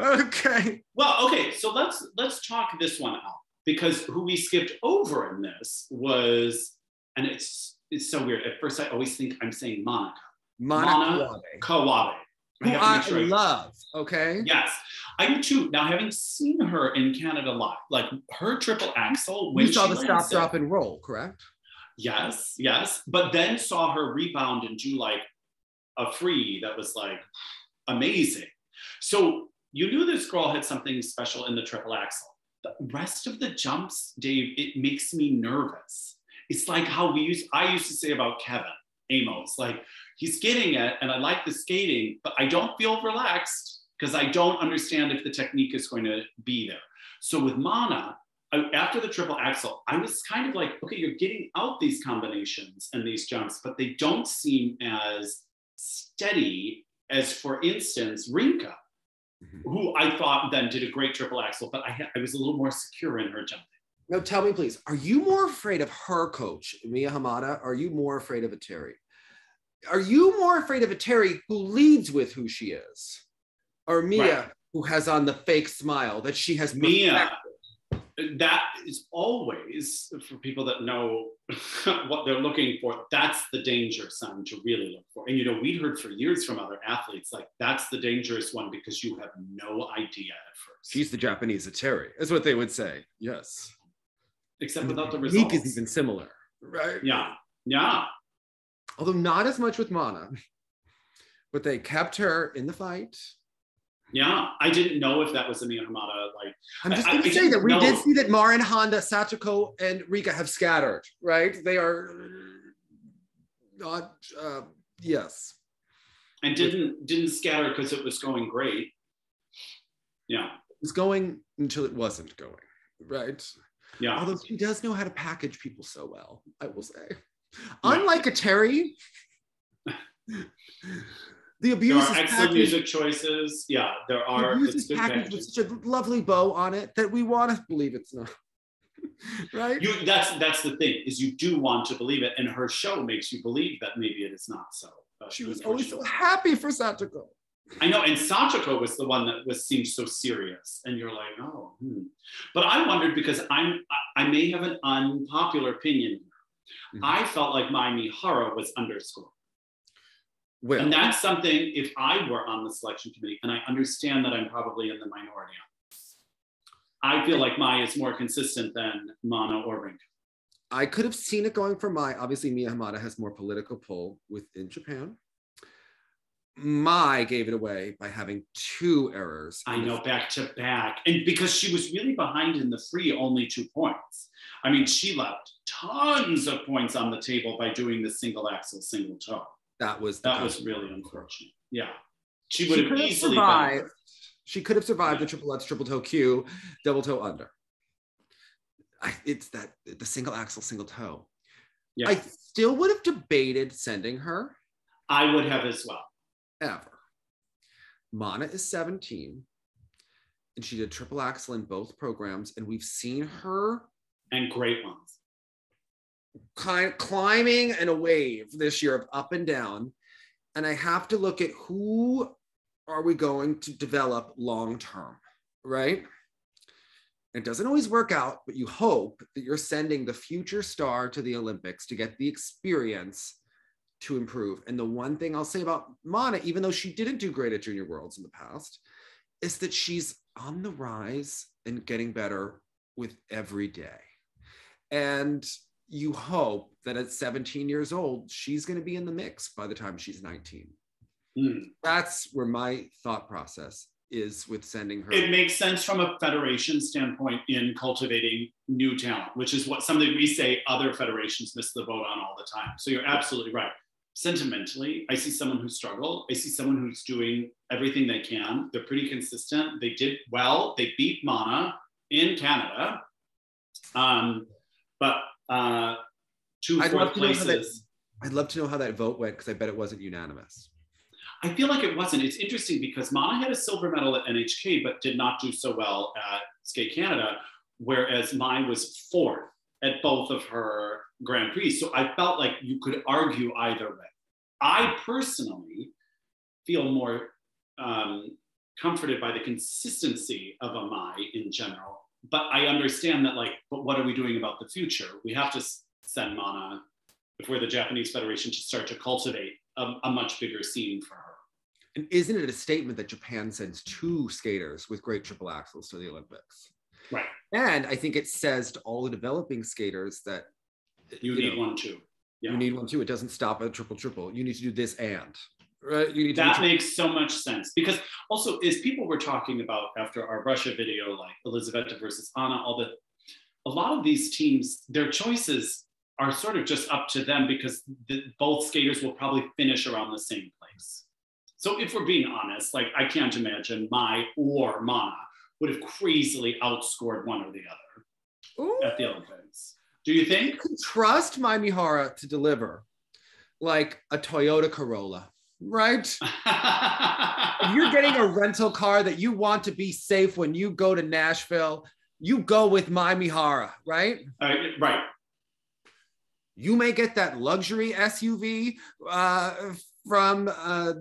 A: okay.
B: well, okay, so let's let's talk this one out because who we skipped over in this was, and it's it's so weird. At first, I always think I'm saying Monica
A: Kawabe,
B: Kawabe.
A: Who I
B: sure I-
A: love. Okay.
B: Yes, I do too. Now, having seen her in Canada live, like her triple axel, when
A: You saw the stop, drop, and roll, correct?
B: Yes, yes. But then saw her rebound and do like a free that was like amazing. So you knew this girl had something special in the triple axel. The rest of the jumps, Dave, it makes me nervous. It's like how we used I used to say about Kevin Aymoz, like he's getting it and I like the skating, but I don't feel relaxed because I don't understand if the technique is going to be there. So with Mana, I- after the triple axel, I was kind of like, okay, you're getting out these combinations and these jumps, but they don't seem as steady as, for instance, Rinka,
A: Mhm.
B: who I thought then did a great triple axel, but I, I was a little more secure in her jumping.
A: Now tell me, please, are you more afraid of her coach, Mie Hamada? Or are you more afraid of Eteri? Are you more afraid of Eteri who leads with who she is? Or Mie
B: Right.
A: who has on the fake smile that she has
B: Mie.
A: perfected?
B: That is always for people that know (laughs) what they're looking for. That's the danger sign to really look for. And you know, we'd heard for years from other athletes like that's the dangerous one because you have no idea at first.
A: She's the Japanese Eteri, is what they would say. Yes.
B: except without the results.
A: is even similar, right?
B: yeah, yeah,
A: Although not as much with Mana, but they kept her in the fight.
B: yeah. I didn't know if that was a Mie Hamada like
A: I'm just going to say that we
B: didn't
A: did see that Marin, Honda, Satoko, and Rika have scattered, right? They are not, uh, yes.
B: and didn't didn't scatter because it was going great. Yeah,
A: It was going until it wasn't going, right?
B: yeah.
A: Although she does know how to package people so well, I will say. Unlike Eteri, the
B: There
A: abuse
B: are
A: is
B: excellent
A: packaged,
B: music choices. Yeah, there are.
A: the abuse
B: It's
A: is packaged with such a lovely bow on it that we want to believe it's not, (laughs) right?
B: You that's that's the thing is you do want to believe it, and her show makes you believe that maybe it is not so.
A: She was always so happy for Satoko.
B: I know, and Satoko was the one that was seemed so serious, and you're like, oh. Hmm. But I wondered because I'm I, I may have an unpopular opinion. here.
A: Mhm.
B: I felt like Mai Mihara was underscored.
A: Well,
B: And that's something, if I were on the selection committee, and I understand that I'm probably in the minority I feel like Mai is more consistent than Mana or Rinka.
A: I could have seen it going for Mai. Obviously, Mie Hamada has more political pull within Japan. Mai gave it away by having two errors.
B: I know back to back. And because she was really behind in the free, only two points. I mean, she left tons of points on the table by doing the single axle, single toe.
A: That was
B: that was really unfortunate. Yeah, she would have easily
A: survived.
B: been.
A: She could have survived
B: Yeah.
A: the triple Lutz, triple toe Q, double toe under. I, it's that the single axle, single toe.
B: Yeah,
A: I still would have debated sending her
B: I would have as well.
A: Ever. Mana is 17, and she did triple axel in both programs, and we've seen her
B: And great ones.
A: kind climbing in a wave this year of up and down. And I have to look at who are we going to develop long term, right? It doesn't always work out, but you hope that you're sending the future star to the Olympics to get the experience to improve. And the one thing I'll say about Mana, even though she didn't do great at Junior Worlds in the past, is that she's on the rise and getting better with every day. And you hope that at 17 years old, she's going to be in the mix by the time she's 19.
B: Mm.
A: That's where my thought process is with sending her.
B: It makes sense from a federation standpoint in cultivating new talent, which is what something we say other federations miss the boat on all the time. So you're absolutely right. Sentimentally, I see someone who struggled. I see someone who's doing everything they can. They're pretty consistent. They did well. They beat Mana in Canada. Um, but uh, two
A: I'd
B: fourth
A: love to know how that-
B: places.
A: I'd love to know how that vote went because I bet it wasn't unanimous.
B: I feel like it wasn't. It's interesting because Mana had a silver medal at NHK, but did not do so well at Skate Canada, whereas mine was fourth at both of her Grand Prix. So I felt like you could argue either way. I personally feel more um, comforted by the consistency of Amai in general, but I understand that, like, but what are we doing about the future? We have to send Mana, if we're the Japanese Federation, to start to cultivate a, a much bigger scene for her.
A: And isn't it a statement that Japan sends two skaters with great triple axles to the Olympics?
B: Right.
A: And I think it says to all the developing skaters that
B: You,
A: you
B: need
A: know,
B: one too. Yeah.
A: You need one too. It doesn't stop at a triple triple. You need to do this and right. You need to
B: that makes so much sense because also as people were talking about after our Russia video, like Elizaveta versus Anna, all the a lot of these teams, their choices are sort of just up to them because the, both skaters will probably finish around the same place. So if we're being honest, like I can't imagine Mai or Mana would have crazily outscored one or the other
A: Ooh.
B: at the Olympics. Do you think?
A: You can trust Mai Mihara to deliver like a Toyota Corolla, right? (laughs) If you're getting a rental car that you want to be safe when you go to Nashville, you go with Mai Mihara, right?
B: Uh, right.
A: You may get that luxury SUV uh, from uh,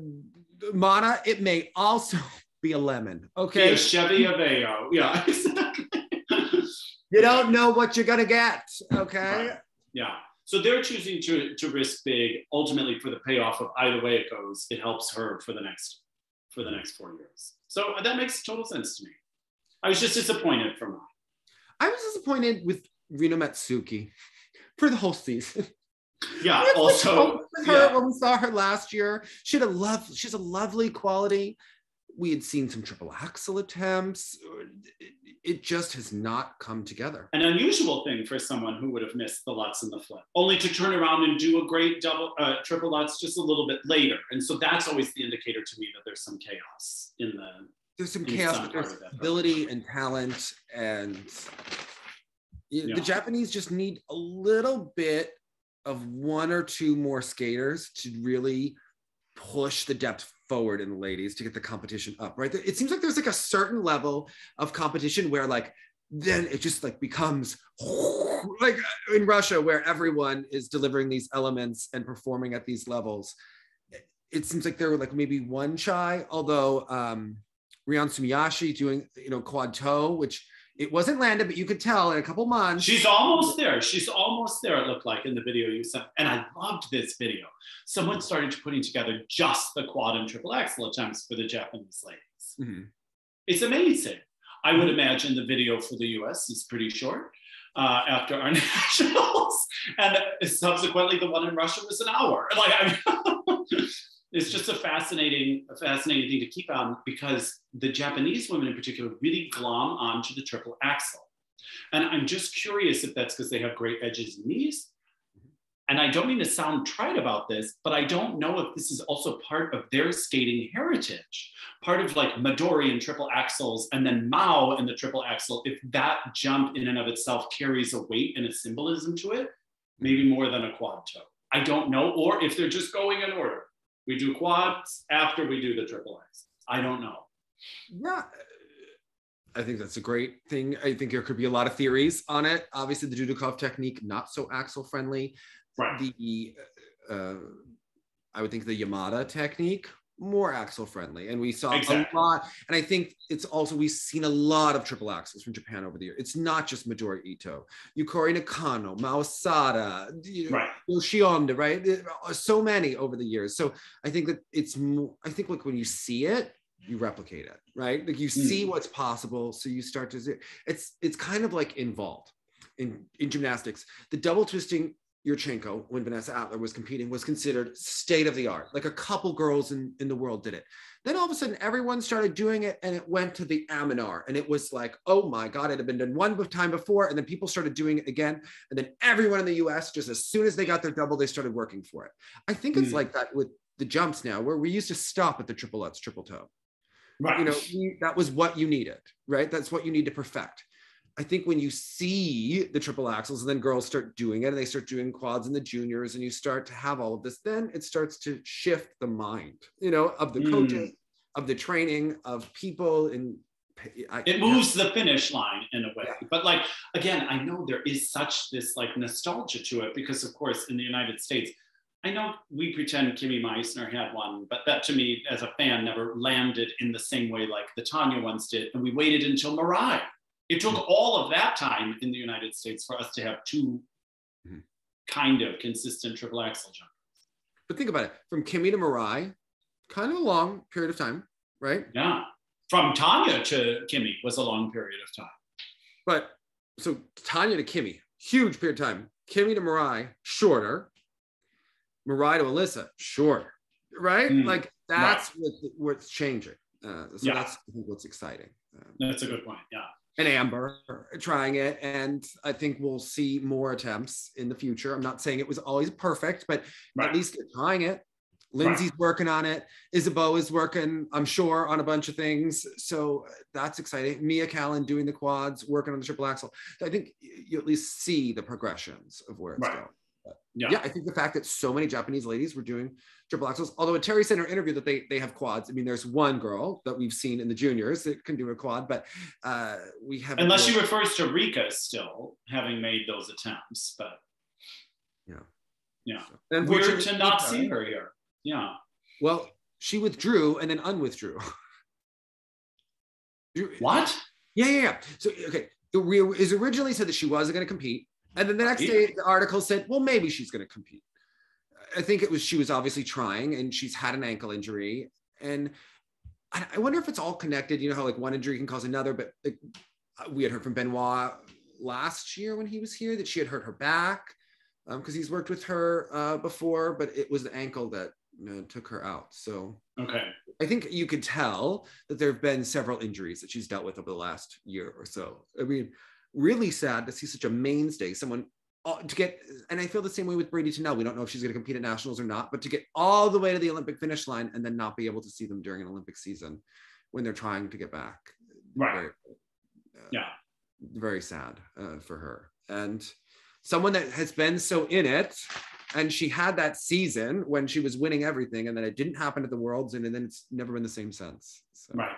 A: Mana. It may also (laughs) be a lemon,
B: Okay.
A: okay?
B: a Chevy Aveo. Yeah, (laughs) exactly.
A: You don't know what you're gonna get, okay?
B: Right. Yeah. So they're choosing to, to risk big ultimately for the payoff of either way it goes, it helps her for the next for the next four years. So that makes total sense to me. I was just disappointed for mine.
A: I was disappointed with Rino Matsuike (laughs) for the whole season.
B: Yeah.
A: We had such
B: Also,
A: with her
B: yeah.
A: when we saw her last year. She had a love. she's a lovely quality. We had seen some triple axle attempts. It, it just has not come together.
B: an unusual thing for someone who would have missed the Lutz and the flip, only to turn around and do a great double uh, triple Lutz just a little bit later. And so that's always the indicator to me that there's some chaos in the
A: There's some chaos,
B: some
A: but there's ability and talent, and y-
B: Yeah.
A: the Japanese just need a little bit of one or two more skaters to really push the depth forward in the ladies to get the competition up. Right? It seems like there's like a certain level of competition where like then it just like becomes (laughs) like in Russia where everyone is delivering these elements and performing at these levels. It- seems like there were like maybe one shy, although um Rion Sumiyoshi doing, you know, quad toe, which it wasn't landed, but you could tell in a couple months.
B: She's almost there. She's almost there, it looked like in the video you sent. And I loved this video. Someone started putting together just the quad and triple axel attempts for the Japanese ladies.
A: Mhm.
B: It's amazing. I would imagine the video for the US is pretty short uh, after our (laughs) nationals. And subsequently, the one in Russia was an hour. Like, I (laughs) it's just a fascinating, a fascinating thing to keep on because the Japanese women in particular really glom onto the triple axel. And I'm just curious if that's because they have great edges and knees, and I don't mean to sound trite about this, but I don't know if this is also part of their skating heritage, part of like Midori and triple axels, and then Mao and the triple axel. If that jump in and of itself carries a weight and a symbolism to it, maybe more than a quad toe. I don't know, or if they're just going in order. We do quads after we do the triple X. I don't know.
A: Yeah. I think that's a great thing. I think there could be a lot of theories on it. Obviously, the Dudikov technique, not so axle friendly.
B: Right.
A: The, uh, I would think the Yamada technique, more axle friendly. And we saw
B: Exactly.
A: a lot. And I think it's also, we've seen a lot of triple axles from Japan over the year. It's not just Midori Ito, Yukari Nakano, Mao Asada, you know,
B: Right.
A: Yoshie Onda, right? Uh, so many over the years. So I think that it's I think like when you see it, you replicate it, right? Like you see mm. what's possible. So you start to, see- it's, it's kind of like involved in, in gymnastics. The double twisting Yurchenko, when Vanessa Atler was competing, was considered state of the art. Like a couple girls in, in the world did it. Then all of a sudden, everyone started doing it, and it went to the Amanar, and it was like, oh my god, it had been done one time before, and then people started doing it again, and then everyone in the U.S. just as soon as they got their double, they started working for it. I think it's
B: Hmm.
A: like that with the jumps now, where we used to stop at the triple Lutz, triple toe
B: Right.
A: you know you- that was what you needed right that's what you need to perfect i think when you see the triple axles and then girls start doing it and they start doing quads in the juniors and you start to have all of this then it starts to shift the mind you know of the
B: Mm.
A: coaches of the training of people and I,
B: it moves the finish line in a way
A: Yeah.
B: but like again i know there is such this like nostalgia to it because of course in the united states i know we pretend kimmy meissner had one but that to me as a fan never landed in the same way like the tonya ones did and we waited until mirai it took all of that time in the united states for us to have two
A: Mhm.
B: kind of consistent triple axel jump
A: but think about it from kimmy to mirai kind of a long period of time right
B: yeah from tonya to kimmy was a long period of time
A: But so Tonya to Kimmy, huge period of time. Kimmy to Mirai, shorter. Mirai to Alysa, shorter. Right?
B: Mm,
A: like that's what what's changing. Uh, so
B: Yeah.
A: that's what's exciting. Um,
B: that's a good point yeah
A: and Amber trying it, and I think we'll see more attempts in the future. I'm not saying it was always perfect, but
B: right
A: at least they're trying it. Lindsay's working on it. Isabeau is working, I'm sure, on a bunch of things. So that's exciting. Mia Kalin doing the quads, working on the triple axle. I think you at least see the progressions of where it's
B: Right.
A: going.
B: Yeah
A: Yeah. I think the fact that so many Japanese ladies were doing triple axles, although Terry said in her interview that they they have quads. I mean, there's one girl that we've seen in the juniors that can do a quad, but uh, we have
B: Unless she refers to Rika still having made those attempts, but yeah, yeah.
A: And
B: weird to not see her here. Yeah.
A: Well, she withdrew and then unwithdrew.
B: What?
A: Yeah, yeah, yeah. So okay, it re- is originally said that she wasn't going to compete, and then the next day the article said, well, maybe she's going to compete. I think it was she was obviously trying, and she's had an ankle injury, and I, wonder if it's all connected. You know how like one injury can cause another, but like, we had heard from Benoit last year when he was here that she had hurt her back because he's worked with her uh, before, but it was the ankle that uh, took her out. So
B: Okay.
A: I think you could tell that there have been several injuries that she's dealt with over the last year or so. I mean, really sad to see such a mainstay, someone uh, to get, and I feel the same way with Bradie Tennell. We don't know if she's going to compete at nationals or not, but to get all the way to the Olympic finish line and then not be able to see them during an Olympic season when they're trying to get back.
B: Right.
A: Very, uh,
B: Yeah.
A: very sad uh, for her. And someone that has been so in it, and she had that season when she was winning everything, and then it didn't happen at the Worlds, and, then it's never been the same since. So,
B: Right.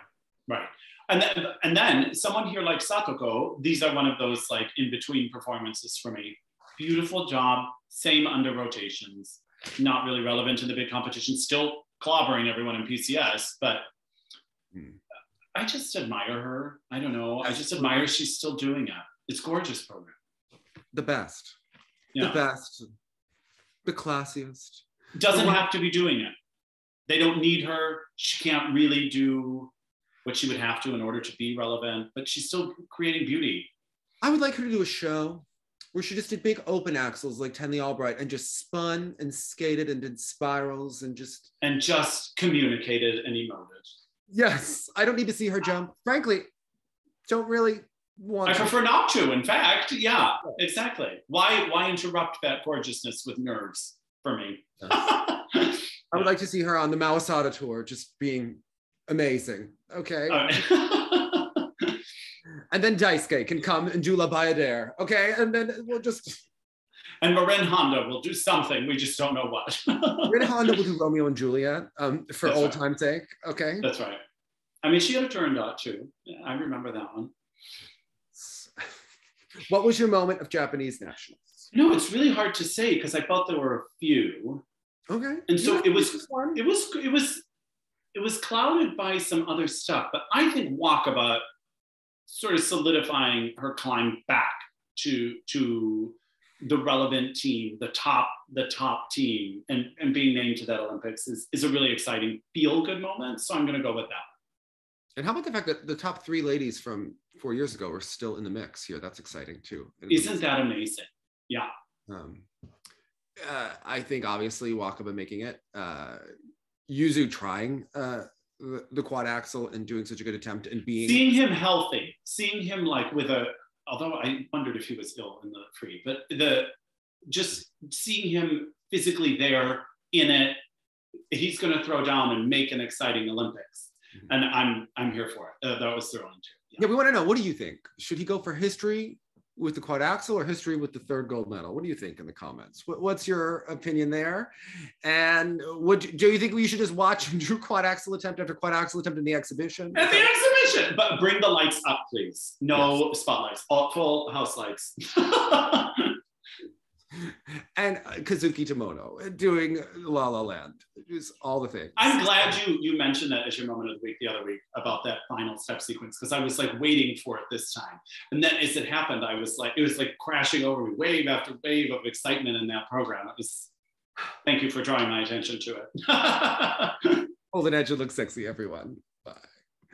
B: Right. And then, and then someone here like Satoko, these are one of those like in between performances for me. Beautiful job, same under rotations, not really relevant in the big competition, still clobbering everyone in PCS, but
A: Hmm.
B: I just admire her. I don't know. I just admire she's still doing it. It's gorgeous program.
A: The best,
B: Yeah.
A: the best, the classiest.
B: doesn't have to be doing it. They don't need her. She can't really do what she would have to in order to be relevant, but she's still creating beauty.
A: I would like her to do a show where she just did big open axles like Tenley Albright and just spun and skated and did spirals and just
B: and just communicated and emoted.
A: yes. I don't need to see her jump. Frankly, don't really want
B: I
A: to-
B: prefer not to, in fact. Yeah, exactly. Why why interrupt that gorgeousness with nerves for me? (laughs)
A: I would like to see her on the Mao Asada tour, just being amazing. Okay. (laughs) And then Daisuke can come and do La Bayadere. Okay. And then we'll just
B: and Marin Honda will do something. We just don't know what.
A: Marin Honda will do (laughs) Romeo and Juliet um, for
B: That's
A: old
B: right.
A: time's sake. Okay.
B: That's right. I mean, she had a turandot too. I remember that one. (laughs)
A: What was your moment of Japanese nationals?
B: No, it's really hard to say because I felt there were a few.
A: Okay.
B: And so
A: Yeah,
B: it was-. It was it was it was clouded by some other stuff, but I think Wakaba sort of solidifying her climb back to to the relevant team, the top the top team, and and being named to that Olympics is is a really exciting feel good moment. So I'm going to go with that.
A: And how about the fact that the top three ladies from four years ago are still in the mix here? That's exciting too.
B: Isn't that amazing? Yeah.
A: Um, uh, I think obviously Wakaba making it, uh, Yuzu trying uh, the, the quad axle and doing such a good attempt and being
B: seeing him healthy, seeing him like with a, although I wondered if he was ill in the free, but the just seeing him physically there in it, he's going to throw down and make an exciting Olympics,
A: Mhm.
B: and I'm I'm here for it. Uh, that was thrilling too.
A: yeah. We want to know what do you think? Should he go for history with the quad axle or history with the third gold medal? What do you think in the comments? What, what's your opinion there? And would you, do you think we should just watch Drew quad axle attempt after quad axle attempt in the exhibition?
B: At the exhibition, but bring the lights up, please. No spotlights, all full house lights. (laughs) (laughs)
A: and uh, Kazuki Tomono doing La La Land, just all the things.
B: I'm glad you you mentioned that as your moment of the week the other week about that final step sequence because I was like waiting for it this time, and then as it happened, I was like it was like crashing over me, wave after wave of excitement in that program. It was. Thank you for drawing my attention to it. (laughs)
A: Golden Edge would look sexy, everyone.